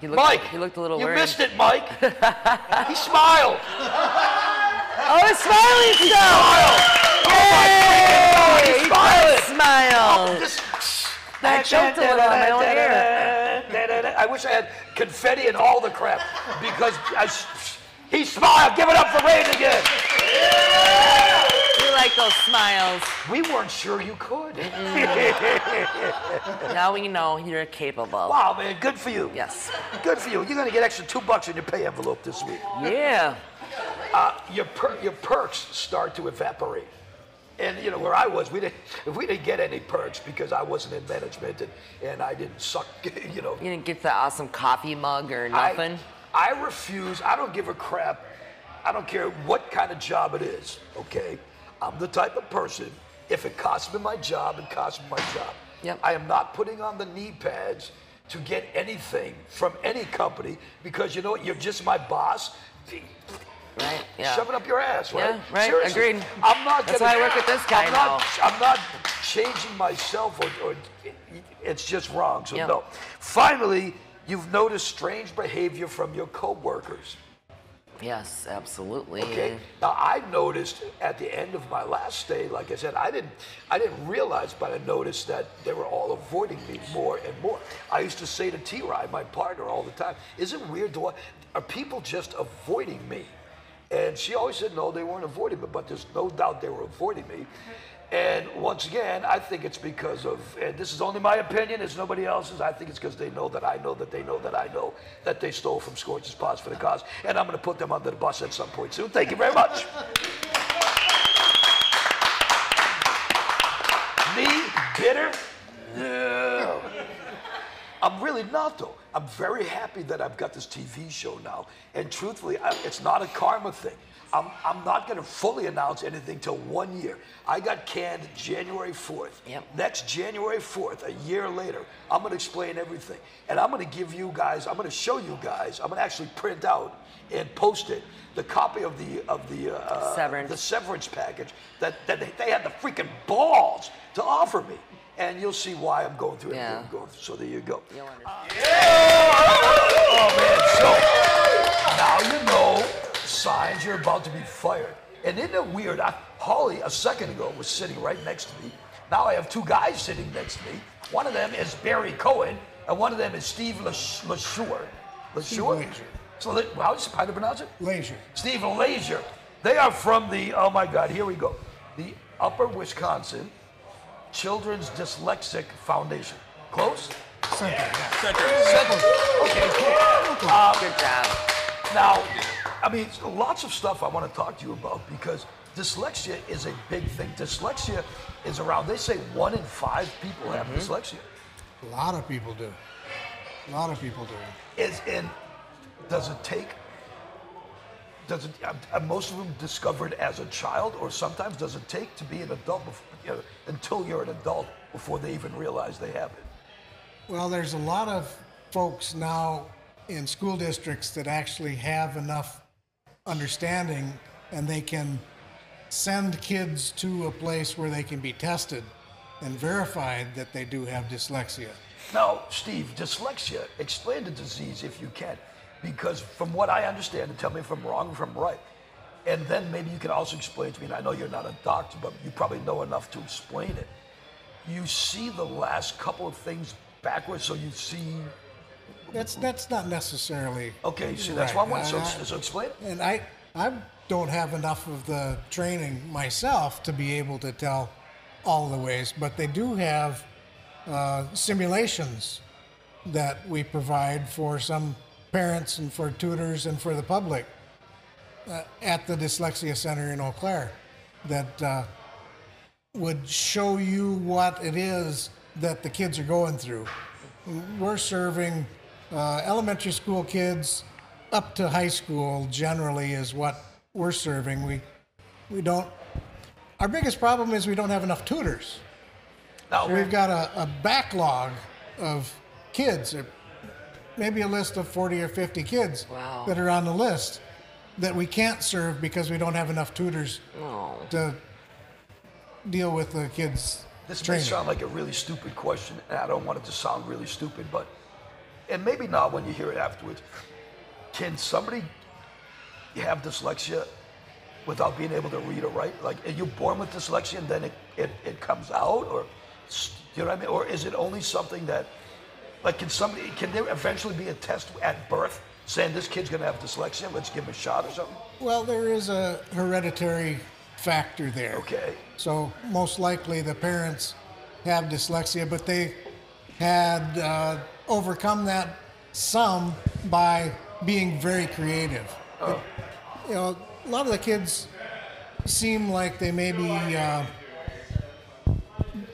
He looked, Mike, he looked a little you worried. missed it, Mike. he smiled. Oh, he's smiling still! Oh, Yay! he's smiling. Smile. This- I choked a little on my own. [LAUGHS] I wish I had confetti and all the crap because I, he smiled. Give it up for Raiden again. We like those smiles. We weren't sure you could. Now we know you're capable. wow, man, good for you. Yes. Good for you. You're gonna get extra two bucks in your pay envelope this week. Yeah. Uh, your per- your perks start to evaporate. And you know where I was, we didn't if we didn't get any perks because I wasn't in management and, and I didn't suck. [LAUGHS] You know, You didn't get the awesome coffee mug or I- nothing? I, refuse. I don't give a crap. I don't care what kind of job it is. Okay, I'm the type of person. If it costs me my job, it costs me my job. Yep. I am not putting on the knee pads to get anything from any company because you know what? You're just my boss. Right. Yeah. Shove it up your ass, right? Yeah, right, Seriously. agreed. I'm not. That's gonna, why I work with this guy I'm not, I'm not changing myself, or, or it's just wrong. So Yep. no. Finally, you've noticed strange behavior from your coworkers. Yes, absolutely. Okay. Now I noticed at the end of my last stay, like I said, I didn't, I didn't realize, but I noticed that they were all avoiding me more and more. I used to say to T. Rye, my partner, all the time, "Is it weird? Do I, are people just avoiding me?" And she always said, "No, they weren't avoiding me, but there's no doubt they were avoiding me." And once again, I think it's because of, and this is only my opinion, it's nobody else's. I think it's because they know that I know that they know that I know that they stole from Scorch's Paws for the cause. And I'm going to put them under the bus at some point soon. Thank you very much. [LAUGHS] Me, bitter? No. I'm really not, though. I'm very happy that I've got this TV show now. And truthfully, I, it's not a karma thing. I'm, I'm not going to fully announce anything till one year. I got canned January 4th. Yep. Next January 4th, a year later, I'm going to explain everything. And I'm going to give you guys, I'm going to show you guys, I'm going to actually print out and post it the copy of the of the uh, Severance. the severance package that, that they, they had the freaking balls to offer me. And you'll see why I'm going through everything Yeah. I'm going through. So there you go. You'll understand. Uh, oh man, so now you know signs you're about to be fired. And isn't it weird? I, Holly, a second ago, was sitting right next to me. Now I have two guys sitting next to me. One of them is Barry Cohen, and one of them is Steve Lash- LaSure. LaSure? So, let- how do you how do you pronounce it? Leisure. Steve Lazier. They are from the, oh my God, here we go. The Upper Wisconsin Children's Dyslexic Foundation. Close? Center, yeah. Second. Okay, cool. Um, Good job. Um, now, I mean, lots of stuff I want to talk to you about because dyslexia is a big thing. Dyslexia is around, they say one in five people have mm-hmm. dyslexia. A lot of people do. A lot of people do. Is in, does it take, does it, are- are most of them discovered as a child or sometimes does it take to be an adult bef- know, until you're an adult before they even realize they have it? Well, there's a lot of folks now in school districts that actually have enough understanding and they can send kids to a place where they can be tested and verified that they do have dyslexia. Now, Steve, dyslexia, explain the disease if you can, because from what I understand, and tell me if I'm wrong or if I'm right, and then maybe you can also explain to me, and I know you're not a doctor, but you probably know enough to explain it. You see the last couple of things backwards, so you see. That's that's not necessarily Okay, see, that's what I want. So, Right. so explain it. And I, I don't have enough of the training myself to be able to tell all the ways, but they do have uh, simulations that we provide for some parents and for tutors and for the public uh, at the Dyslexia Center in Eau Claire that uh, would show you what it is that the kids are going through. We're serving uh, elementary school kids up to high school generally is what we're serving. We we don't. Our biggest problem is we don't have enough tutors. Now, We've got a, a backlog of kids, maybe a list of 40 or 50 kids Wow. that are on the list that we can't serve because we don't have enough tutors Oh. to deal with the kids' This training. may sound like a really stupid question, and I don't want it to sound really stupid, but, and maybe not when you hear it afterwards. Can somebody have dyslexia without being able to read or write? Like, are you born with dyslexia and then it, it, it comes out? Or, s- you know what I mean? Or is it only something that, like, can somebody, can there eventually be a test at birth saying this kid's gonna have dyslexia? Let's give him a shot or something? Well, there is a hereditary factor there. Okay. So most likely the parents have dyslexia, but they had uh, overcome that some by being very creative. Oh. You know, a lot of the kids seem like they maybe uh,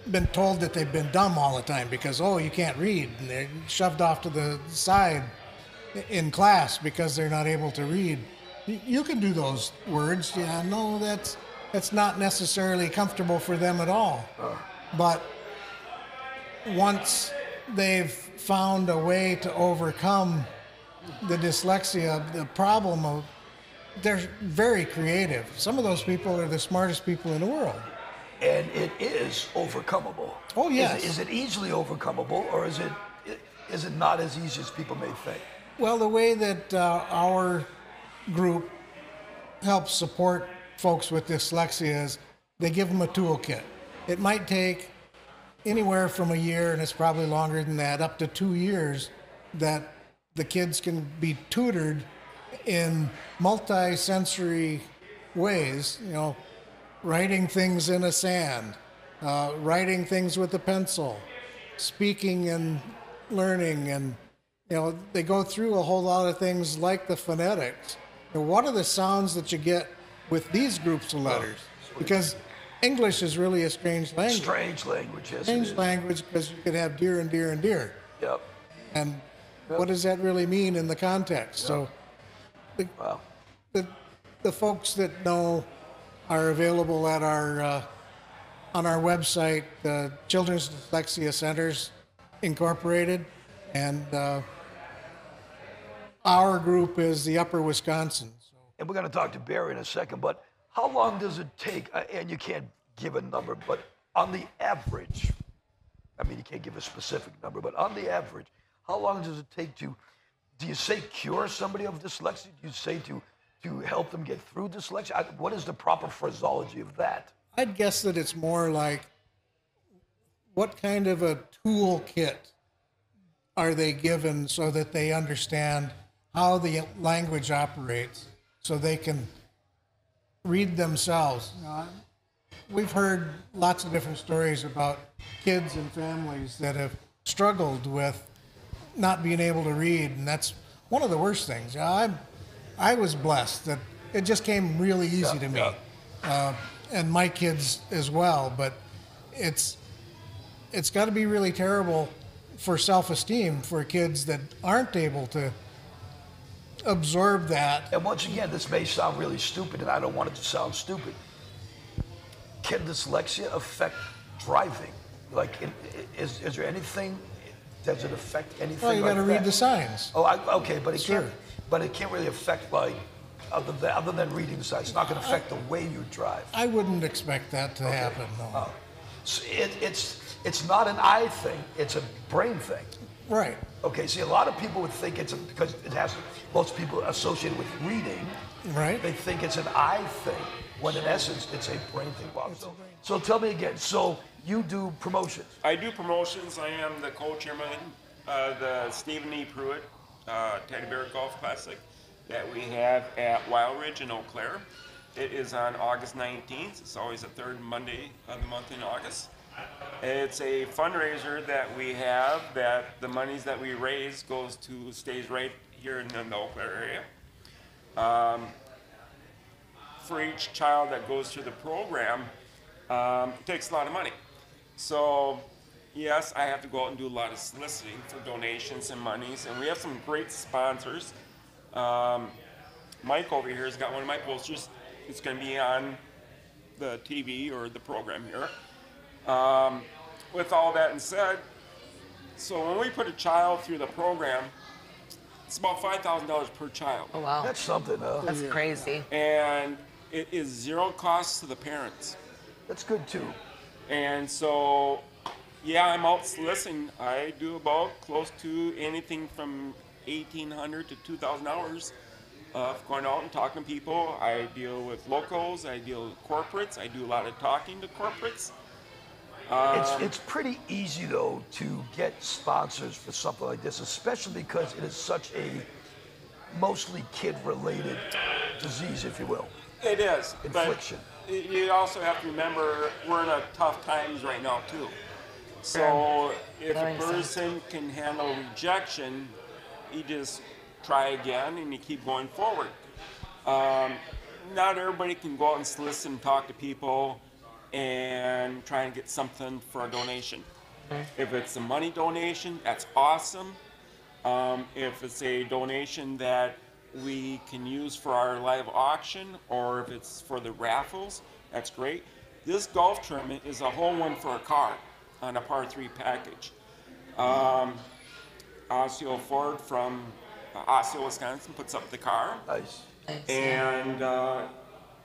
been told that they've been dumb all the time because oh you can't read and they're shoved off to the side in class because they're not able to read. You can do those words, yeah. No, that's that's not necessarily comfortable for them at all. Oh. But once they've found a way to overcome the dyslexia, the problem of they're very creative. Some of those people are the smartest people in the world. And it is overcomable. Oh, Is yes. Is it, easily overcomable, or is it is it not as easy as people may think? Well, the way that uh, our group helps support folks with dyslexia is they give them a toolkit. It might take anywhere from a year, and it's probably longer than that, up to two years, that the kids can be tutored in multi-sensory ways. You know, writing things in a sand, uh, writing things with a pencil, speaking and learning, and you know they go through a whole lot of things like the phonetics. And what are the sounds that you get with these groups of letters? Because English is really a strange language. Strange language, yes. Strange language because you could have deer and deer and deer. Yep. And what does that really mean in the context? So the, Wow. the, the folks that know are available at our uh, on our website, uh, Children's Dyslexia Centers Incorporated, and uh, our group is the Upper Wisconsin. So And we're going to talk to Barry in a second, but how long does it take? uh, And you can't give a number, but on the average, I mean, you can't give a specific number, but on the average, how long does it take to, do you say cure somebody of dyslexia? Do you say to, to help them get through dyslexia? I- What is the proper phraseology of that? I'd guess that it's more like what kind of a toolkit are they given so that they understand how the language operates so they can read themselves. Uh, we've heard lots of different stories about kids and families that have struggled with not being able to read, and that's one of the worst things. I, I was blessed that it just came really easy to me, uh, and my kids as well. But it's it's got to be really terrible for self-esteem for kids that aren't able to absorb that. And once again, this may sound really stupid, and I don't want it to sound stupid. Can dyslexia affect driving? Like, is, is there anything? Does it affect anything? Well, you got to read the signs. Oh, I, okay, but it Sure. can't. But it can't really affect like other than other than reading the signs. It's not going to affect the way you drive. I wouldn't expect that to happen. No. Oh. So it, it's it's not an eye thing. It's a brain thing. Right. Okay. See, a lot of people would think it's a, because it has most people associated with reading. Right. They think it's an eye thing, when in essence it's a brain thing. Wow. So, so tell me again. So you do promotions. I do promotions. I am the co-chairman of the Stephen E. Pruitt uh, Teddy Bear Golf Classic that we have at Wild Ridge in Eau Claire. It is on August 19th. It's always the third Monday of the month in August. It's a fundraiser that we have that the monies that we raise goes to stays right here in the Eau area. Um, for each child that goes through the program, um, it takes a lot of money. So, yes, I have to go out and do a lot of soliciting for donations and monies, and we have some great sponsors. Um, Mike over here has got one of my posters. It's going to be on the TV or the program here. Um, with all that and said, so when we put a child through the program, it's about five thousand dollars per child. Oh wow, That's something. Uh, that's crazy. and it is zero cost to the parents. that's good too. And so, yeah, I'm out soliciting. I do about close to anything from 1,800 to 2,000 hours of going out and talking to people. I deal with locals, I deal with corporates, I do a lot of talking to corporates. It's, it's pretty easy though to get sponsors for something like this, especially because it is such a mostly kid-related disease, if you will. It is. Infliction. But you also have to remember we're in a tough times right now too. So if a person can handle rejection, you just try again and you keep going forward. Um, not everybody can go out and solicit and talk to people and try and get something for a donation. If it's a money donation, that's awesome. Um, if it's a donation that we can use for our live auction or if it's for the raffles, that's great. This golf tournament is a whole one for a car. on a par three package. Um, Osseo Ford from uh, Osseo, Wisconsin puts up the car. Nice. And uh,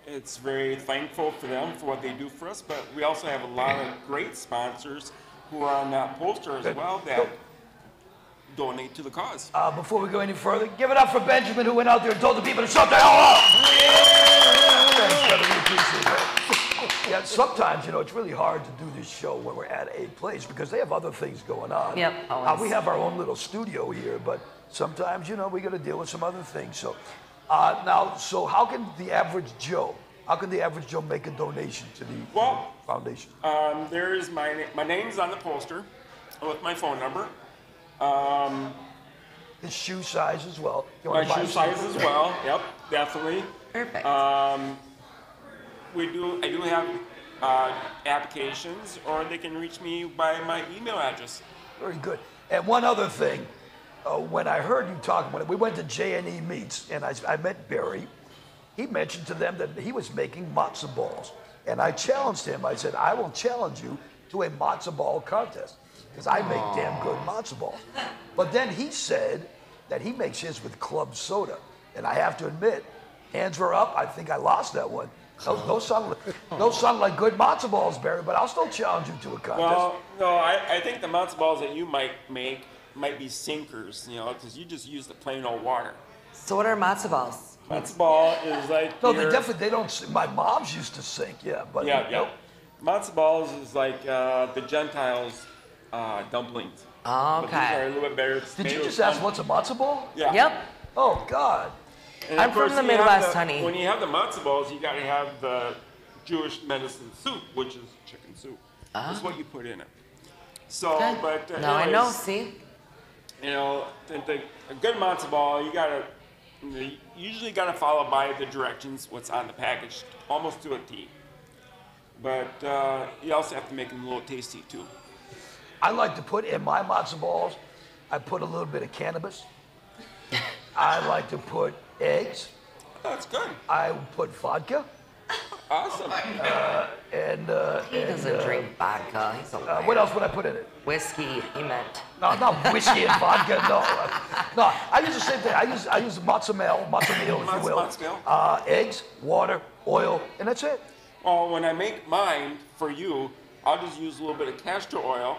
it's very thankful for them for what they do for us, but we also have a lot of great sponsors who are on that poster as Good. well that donate to the cause. Uh, before we go any further, give it up for Benjamin who went out there and told the people to shut the hell up. Thanks, brother. We appreciate that. [LAUGHS] Yeah, sometimes, you know, it's really hard to do this show when we're at a place because they have other things going on. Yep, Uh, we have our own little studio here, but sometimes, you know, we got to deal with some other things. So, uh, now, so how can the average Joe, how can the average Joe make a donation to the Well, foundation? Um, there's my na- my name's on the poster with my phone number. Um, His shoe size as well. You my wanna buy shoe some- size as well. [LAUGHS] Yep, definitely. Perfect. Um, we do. I do have uh, applications, or they can reach me by my email address. Very good. And one other thing, uh, when I heard you talking, it, we went to J and E Meats, and I, I met Barry, he mentioned to them that he was making matzo balls, and I challenged him. I said, I will challenge you to a matzo ball contest because I make damn good matzo balls. But then he said that he makes his with club soda, and I have to admit, hands were up. I think I lost that one. Those, those sound those sound like good matzo balls, Barry. But I'll still challenge you to a contest. Well, no, I, I think the matzo balls that you might make might be sinkers, you know, because you just use the plain old water. So what are matzo balls? Matzo ball is like No, they definitely they don't. My mom's used to sink, yeah, but Yeah, you yeah. know, Matzo balls is like uh, the Gentiles' uh, dumplings. But these are a little bit better. Did you Tomato just ask dum- what's a matzo ball? Yeah. Yep. Oh God. And I'm from the Midwest, the- honey. When you have the matzo balls, you got to have the Jewish medicine soup, which is chicken soup. That's what you put in it. So, Okay. but uh, Now I know. See. You know, the, the, a good matzo ball, you gotta, you usually gotta follow by the directions, what's on the package, almost to a T. But uh, you also have to make them a little tasty too. I like to put in my matzo balls. I put a little bit of cannabis. [LAUGHS] I like to put eggs. That's good. I put vodka Awesome. and uh, He and, doesn't uh, drink vodka. He's a uh, what else would I put in it? Whiskey. He meant. No, not whiskey and vodka. No, no. I use the same thing. I use I use matzo meal, matzo meal, if you will. matzo meal. Uh, eggs, water, oil, and that's it. Well, when I make mine for you, I'll just use a little bit of castor oil.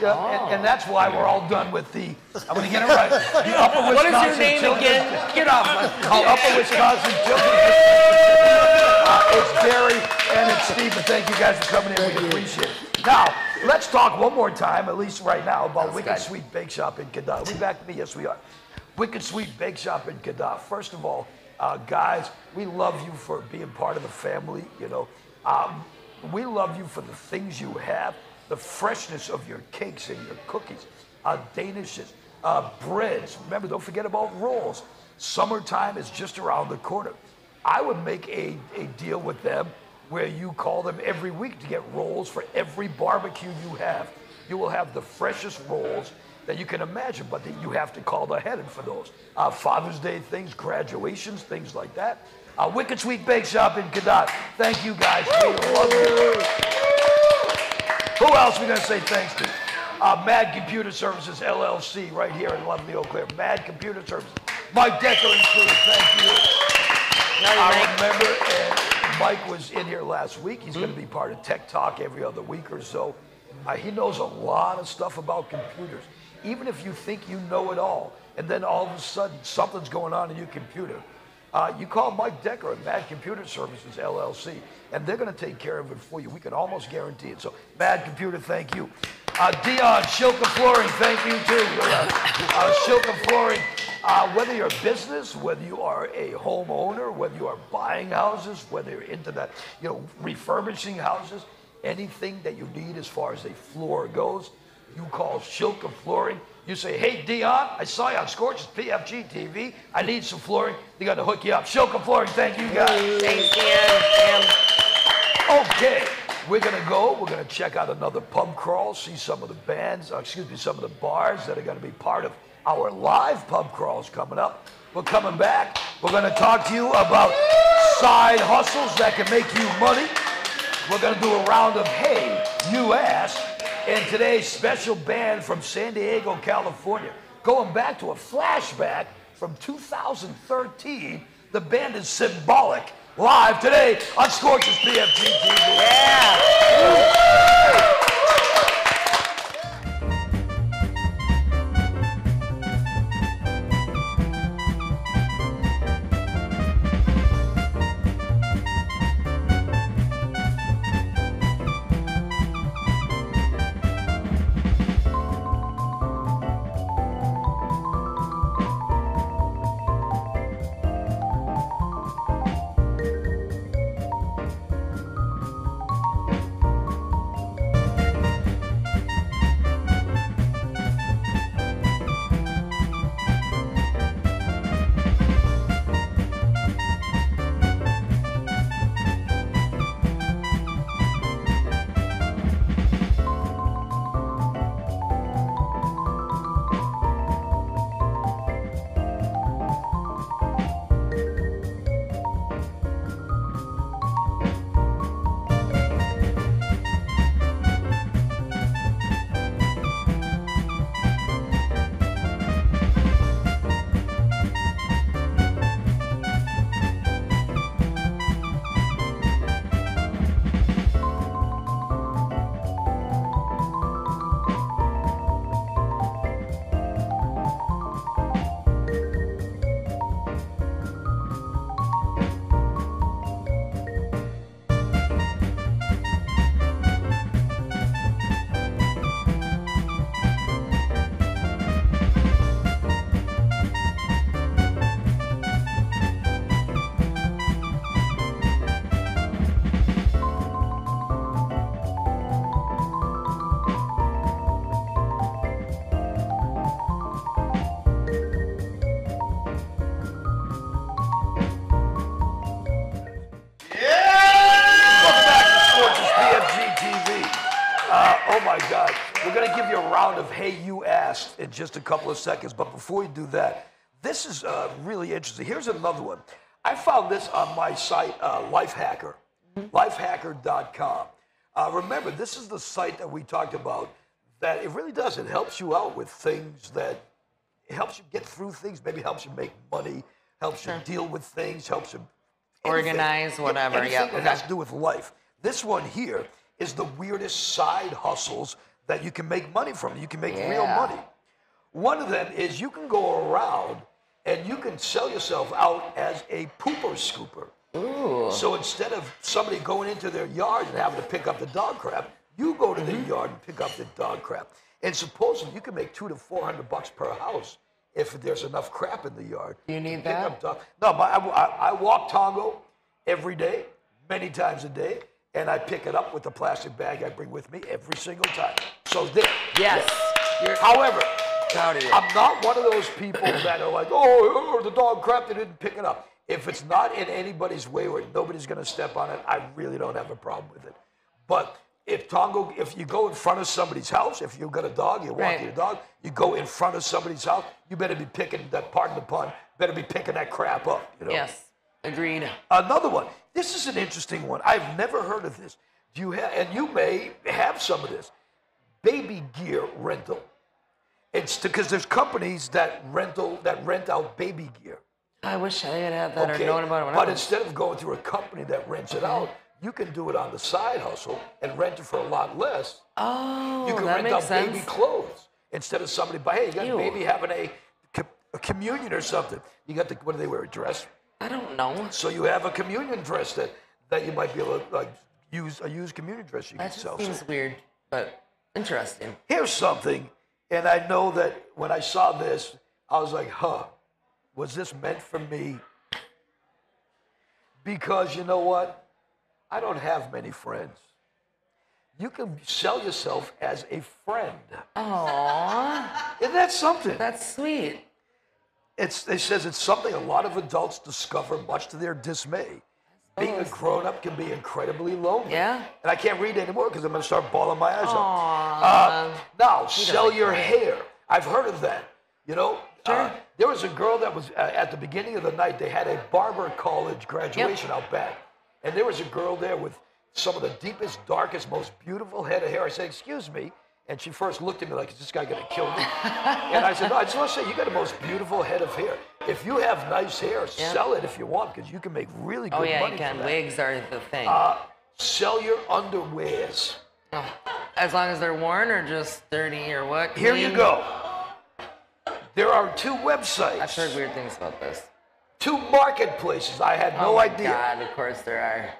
Yeah, and, and that's why we're all done with the. I'm going to get it right. The Upper What is your name Children's- again? Get off. The Upper Wisconsin Children's. Uh, it's Barry and it's Stephen. Thank you guys for coming in. We appreciate it. Now, let's talk one more time, at least right now, about That's Wicked good. Sweet Bake Shop in Cadott. Are we back to me? Yes, we are. Wicked Sweet Bake Shop in Cadott. First of all, uh, guys, we love you for being part of the family. You know, um, we love you for the things you have, the freshness of your cakes and your cookies, uh, danishes, uh, breads. Remember, don't forget about rolls. Summertime is just around the corner. I would make a, a deal with them where you call them every week to get rolls for every barbecue you have. You will have the freshest rolls that you can imagine, but you have to call ahead for those. Uh, Father's Day things, graduations, things like that. Uh, Wicked Sweet Bake Shop in Cadott. Thank you guys. We love you. Who else are we gonna say thanks to? Uh, Mad Computer Services LLC right here in lovely Eau Claire. Mad Computer Services. Mike Decker and crew, thank you. I remember, and Mike was in here last week. He's going to be part of Tech Talk every other week or so. Uh, he knows a lot of stuff about computers. Even if you think you know it all, and then all of a sudden something's going on in your computer, uh, you call Mike Decker at Mad Computer Services LLC, and they're going to take care of it for you. We can almost guarantee it. So, Mad Computer, thank you. Uh, Dion Shilka Flooring, thank you too. Uh, uh, Shilka Flooring, uh, whether you're a business, whether you are a homeowner, whether you are buying houses, whether you're into that, you know, refurbishing houses, anything that you need as far as a floor goes, you call Shilka Flooring. You say, hey, Dion, I saw you on Scorch's PFG TV. I need some flooring. They're going to hook you up. Shilka Flooring, thank you guys. Thanks, Dan. Okay, we're gonna go. We're gonna check out another pub crawl, see some of the bands, uh, excuse me, some of the bars that are gonna be part of our live pub crawls coming up. We're coming back. We're gonna talk to you about side hustles that can make you money. We're gonna do a round of hey, You Asked, and today's special band from San Diego, California. Going back to a flashback from 2013, the band is Symbolic, live today on Scorch's PFG TV. Yeah. In just a couple of seconds. But before we do that, this is uh, really interesting. Here's another one. I found this on my site, uh, Lifehacker, lifehacker.com. Uh, remember, this is the site that we talked about that it really does. It helps you out with things that helps you get through things, maybe helps you make money, helps you deal with things, helps you anything. Organize, whatever, yeah, that has to do with life. This one here is the weirdest side hustles that you can make money from. You can make real money. One of them is you can go around and you can sell yourself out as a pooper scooper. Ooh. So instead of somebody going into their yard and having to pick up the dog crap, you go to Mm-hmm. the yard and pick up the dog crap. And supposedly you can make two to four hundred bucks per house if there's enough crap in the yard. You need Pick that? up dog- No, but I, I, I walk Tongo every day, many times a day, and I pick it up with the plastic bag I bring with me every single time. So there. Yes. there. However, Proud of you. I'm not one of those people that are like, oh, oh, the dog crap, they didn't pick it up. If it's not in anybody's way where nobody's going to step on it, I really don't have a problem with it. But if Tongo, if you go in front of somebody's house, if you've got a dog, you're walking Right. your dog, you go in front of somebody's house, you better be picking that, pardon the pun, better be picking that crap up. You know? Yes. Agreed. Another one. This is an interesting one. I've never heard of this. Do you have, and you may have some of this, baby gear rental. It's because there's companies that rental that rent out baby gear. I wish I had had that or known about it when I but instead of going through a company that rents it out, you can do it on the side hustle and rent it for a lot less. Oh, You can that rent makes out sense. baby clothes instead of somebody buy. Hey, you got Ew. a baby having a, a communion or something. You got the what do they wear? A dress. I don't know. So you have a communion dress that, that you might be able to like use a used communion dress you That can sell. seems So weird, but interesting. here's something, and I know that when I saw this, I was like, huh, was this meant for me? Because you know what? I don't have many friends. You can sell yourself as a friend. Aw, Isn't that something? that's sweet. It's, it says it's something a lot of adults discover much to their dismay. Being a grown up can be incredibly lonely. Yeah. And I can't read anymore because I'm going to start bawling my eyes out. Uh, now, sell your hair. I've heard of that. You know, uh, there was a girl that was uh, at the beginning of the night. They had a barber college graduation out back, and there was a girl there with some of the deepest, darkest, most beautiful head of hair. I said, Excuse me. And she first looked at me like, Is this guy going to kill me? and I said, No, I just want to say, you got the most beautiful head of hair. If you have nice hair, Yeah. sell it if you want, because you can make really good money. Oh yeah, money you can. Wigs are the thing. Uh, sell your underwears. as long as they're worn or just dirty or what? Here you go. There are two websites. I've heard weird things about this. Two marketplaces. I had no oh my idea. God, of course there are.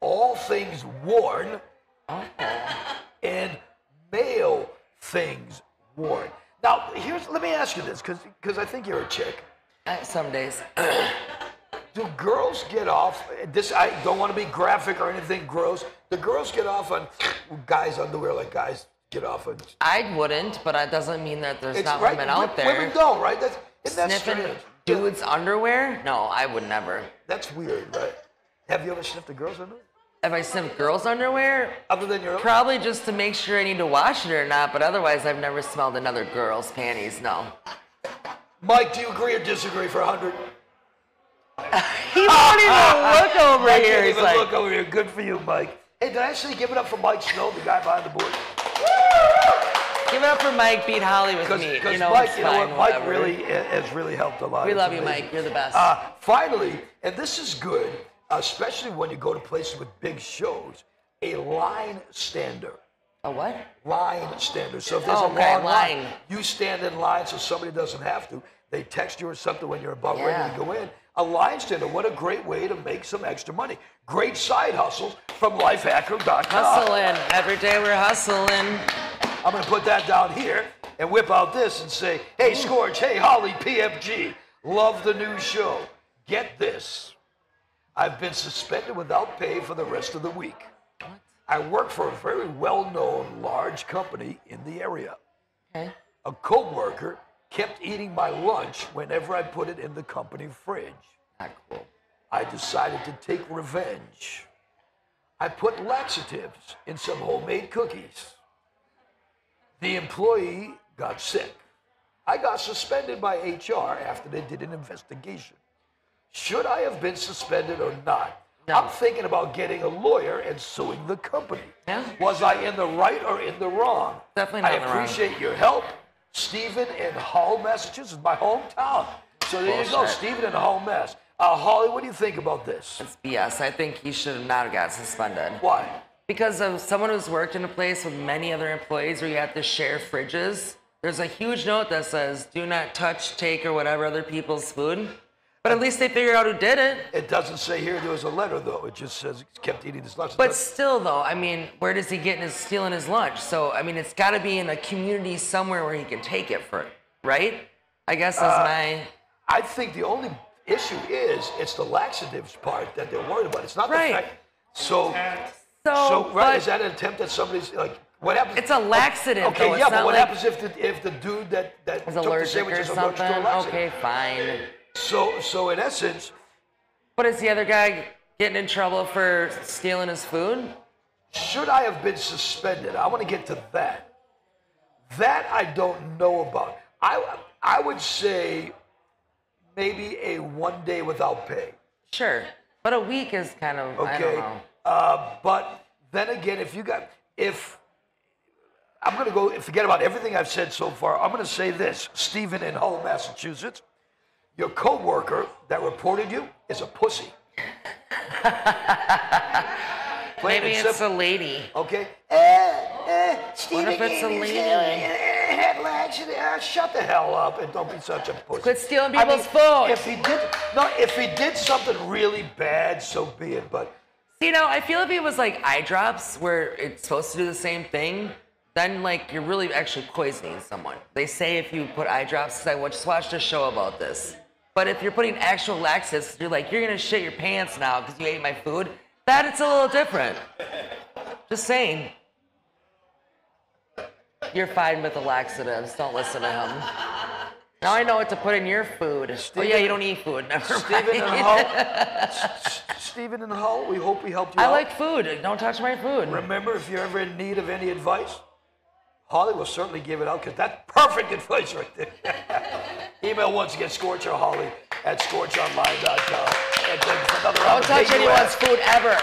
All things worn Oh. and male things worn. Now, here's let me ask you this, because because I think you're a chick. Uh, Some days. Do girls get off? This I don't want to be graphic or anything gross. Do girls get off on guys' underwear like guys get off on? I wouldn't, but that doesn't mean that there's It's not right. women out there Women don't, right? That's isn't that sniffing strange? dudes' underwear. No, I would never. That's weird, right? Have you ever sniffed a girl's underwear? If I sniff girls' underwear, Other than your own? probably just to make sure I need to wash it or not. But otherwise, I've never smelled another girl's panties. No. Mike, do you agree or disagree for 100? [LAUGHS] He won't even look [LAUGHS] over here. didn't He's even like, look over here. Good for you, Mike. Hey, did I actually give it up for Mike Snow, the guy behind the board? give it up for Mike. Beat Holly with me. You know, Mike, you know what? Mike whatever. really has really helped a lot. We It's love you. Mike. You're the best. Uh, finally, and this is good, especially when you go to places with big shows, a line stander. A what? Line stander. So if there's Oh, a okay, long line, line. you stand in line so somebody doesn't have to. They text you or something when you're about ready to go in. A line stander, what a great way to make some extra money. Great side hustles from lifehacker.com. Hustling. Every day we're hustling. I'm going to put that down here and whip out this and say, hey, Scorch, hey, Holly, PFG, love the new show. Get this. I've been suspended without pay for the rest of the week. I work for a very well known large company in the area. Okay. A coworker kept eating my lunch whenever I put it in the company fridge. Not cool. I decided to take revenge. I put laxatives in some homemade cookies. The employee got sick. I got suspended by HR after they did an investigation. Should I have been suspended or not? No. I'm thinking about getting a lawyer and suing the company. Yeah. Was I in the right or in the wrong? Definitely not I in the wrong. appreciate your help. Stephen in Hull, Massachusetts, my hometown. So there you go, Stephen in Hull, Mass. Uh, Holly, what do you think about this? It's BS. I think he should have not got suspended. Why? Because of someone who's worked in a place with many other employees where you have to share fridges, there's a huge note that says, do not touch, take, or whatever other people's food. But at least they figured out who did it. It doesn't say here there was a letter though. It just says he kept eating his lunch. But still, though, I mean, where does he get his stealing his lunch? So, I mean, it's got to be in a community somewhere where he can take it for, right? I guess that's uh, my. I think the only issue is it's the laxatives part that they're worried about. It's not Right. the fact. So, So, so right, is that an attempt at somebody's like? What happens? It's a laxative, Okay, though. yeah, but what like- happens if the if the dude that that is took the sandwich or is allergic to a something. laxative? Okay, fine. So so in essence, But is the other guy getting in trouble for stealing his food? should I have been suspended? I want to get to that. That I don't know about. I I would say maybe a one day without pay. Sure. But a week is kind of, I don't Okay. know. Uh, but then again, if you got, if I'm going to go forget about everything I've said so far, I'm going to say this: Stephen in Hull, Massachusetts, your coworker that reported you is a pussy. [LAUGHS] Maybe it's a lady. Okay. Eh, eh, Stephen if it's a lady? eh, head. Ah, shut the hell up and don't be such a pussy. Quit stealing I mean, people's. If he did, no, if he did something really bad, so be it. But you know, I feel if it was like eye drops, where it's supposed to do the same thing, then like you're really actually poisoning someone. They say if you put eye drops, 'cause I just watched a show about this. But if you're putting actual laxatives, you're like you're gonna shit your pants now because you ate my food. That it's a little different. Just saying. You're fine with the laxatives. Don't listen to him. Now I know what to put in your food. oh yeah, you don't eat food. [LAUGHS] Never Stephen in mind. Hull, Stephen in Hull, we hope we helped you out. I out. like food. Don't touch my food. Remember, if you're ever in need of any advice, Holly will certainly give it out because that's perfect advice right there. [LAUGHS] Email once again, Scorch Scorcher Holly at scorchonline.com. And thank you for another Don't touch anyone's food ever.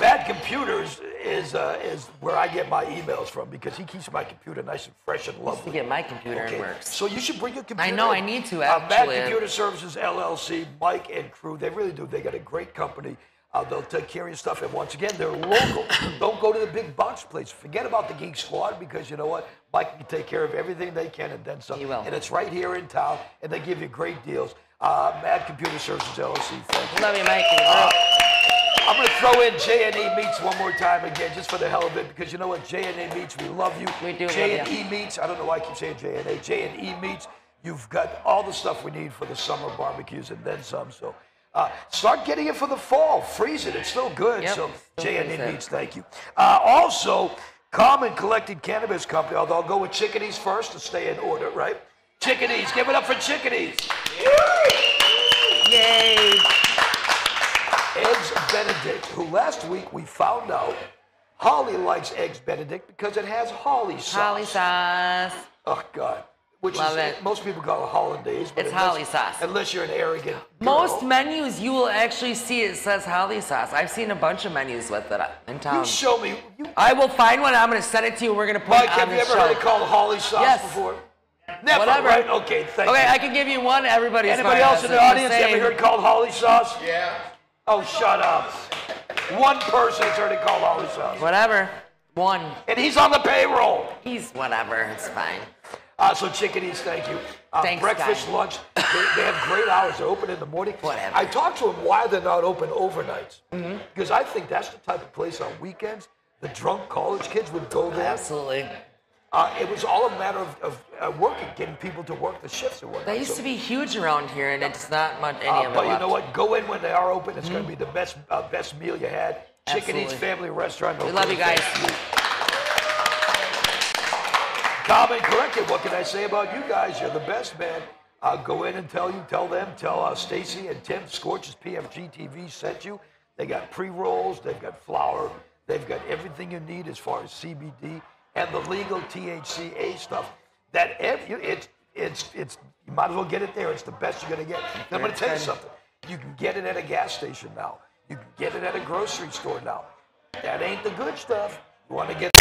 Bad Computers is uh, is where I get my emails from because he keeps my computer nice and fresh and lovely. To get my computer Okay, works. So you should bring your computer. I know, I need to, Uh, Bad. Computer Services LLC, Mike and crew, they really do. They got a great company. Uh, they'll take care of your stuff. And once again, they're local. [COUGHS] Don't go to the big box place. Forget about the Geek Squad because you know what? Mike can take care of everything they can and then some. He will. And it's right here in town, and they give you great deals. Uh, Mad Computer Services LLC, thank you. Love you, Mike. I'm going to throw in J&E Meats one more time again, just for the hell of it, because you know what? J&E Meats, we love you. We do J&E. Meats, I don't know why I keep saying J&A. J&E Meats, you've got all the stuff we need for the summer barbecues and then some. So uh, start getting it for the fall. Freeze it. It's still good. Yep, so freeze it. Meats, thank you. Uh, also, Common Collected Cannabis Company, although I'll go with Chickadees first to stay in order, right? Chickadees, give it up for Chickadees. Yay! Eggs Benedict, who last week we found out Holly likes Eggs Benedict because it has holly sauce. Holly sauce. Oh God. Which Love is it. most people call it hollandaise, but It's unless- holly sauce. Unless you're an arrogant. Most menus you will actually see it says holly sauce. I've seen a bunch of menus with it uh, in You town. show me. You, I will find one. I'm going to send it to you. We're going to put Mike, it on have you the ever show. heard it called holly sauce Yes. before? Never. Whatever. Right? Okay. Thank Okay, you. I can give you one. Everybody's Anybody else in the Just audience ever heard it called holly sauce? Yeah. Oh, shut up. One person has heard it called holly sauce, Whatever. One. and he's on the payroll. He's whatever. It's fine. Uh, so chickadees, thank you. Uh, Thanks, breakfast, lunch, they, they have great hours. They're open in the morning. Whatever. I talked to them why they're not open overnights. Mm-hmm. Because I think that's the type of place on weekends the drunk college kids would go there. Absolutely. Uh, it was all a matter of, of uh, working, getting people to work the shifts or whatnot. They used So, to be huge around here, and it's not much any uh, of it but you left. know what? Go in when they are open. It's going to be the best uh, best meal you had. Chickadees Family Restaurant. We love you guys. Common corrected. What can I say about you guys? You're the best, man. I'll go in and tell you, tell them, tell uh, Stacy and Tim Scorch's PFG TV sent you. They got pre rolls, they've got flour, they've got everything you need as far as CBD and the legal THCA stuff. That every, it's it's it's you might as well get it there. It's the best you're gonna get. And I'm gonna tell you something. You can get it at a gas station now. You can get it at a grocery store now. That ain't the good stuff. You want to get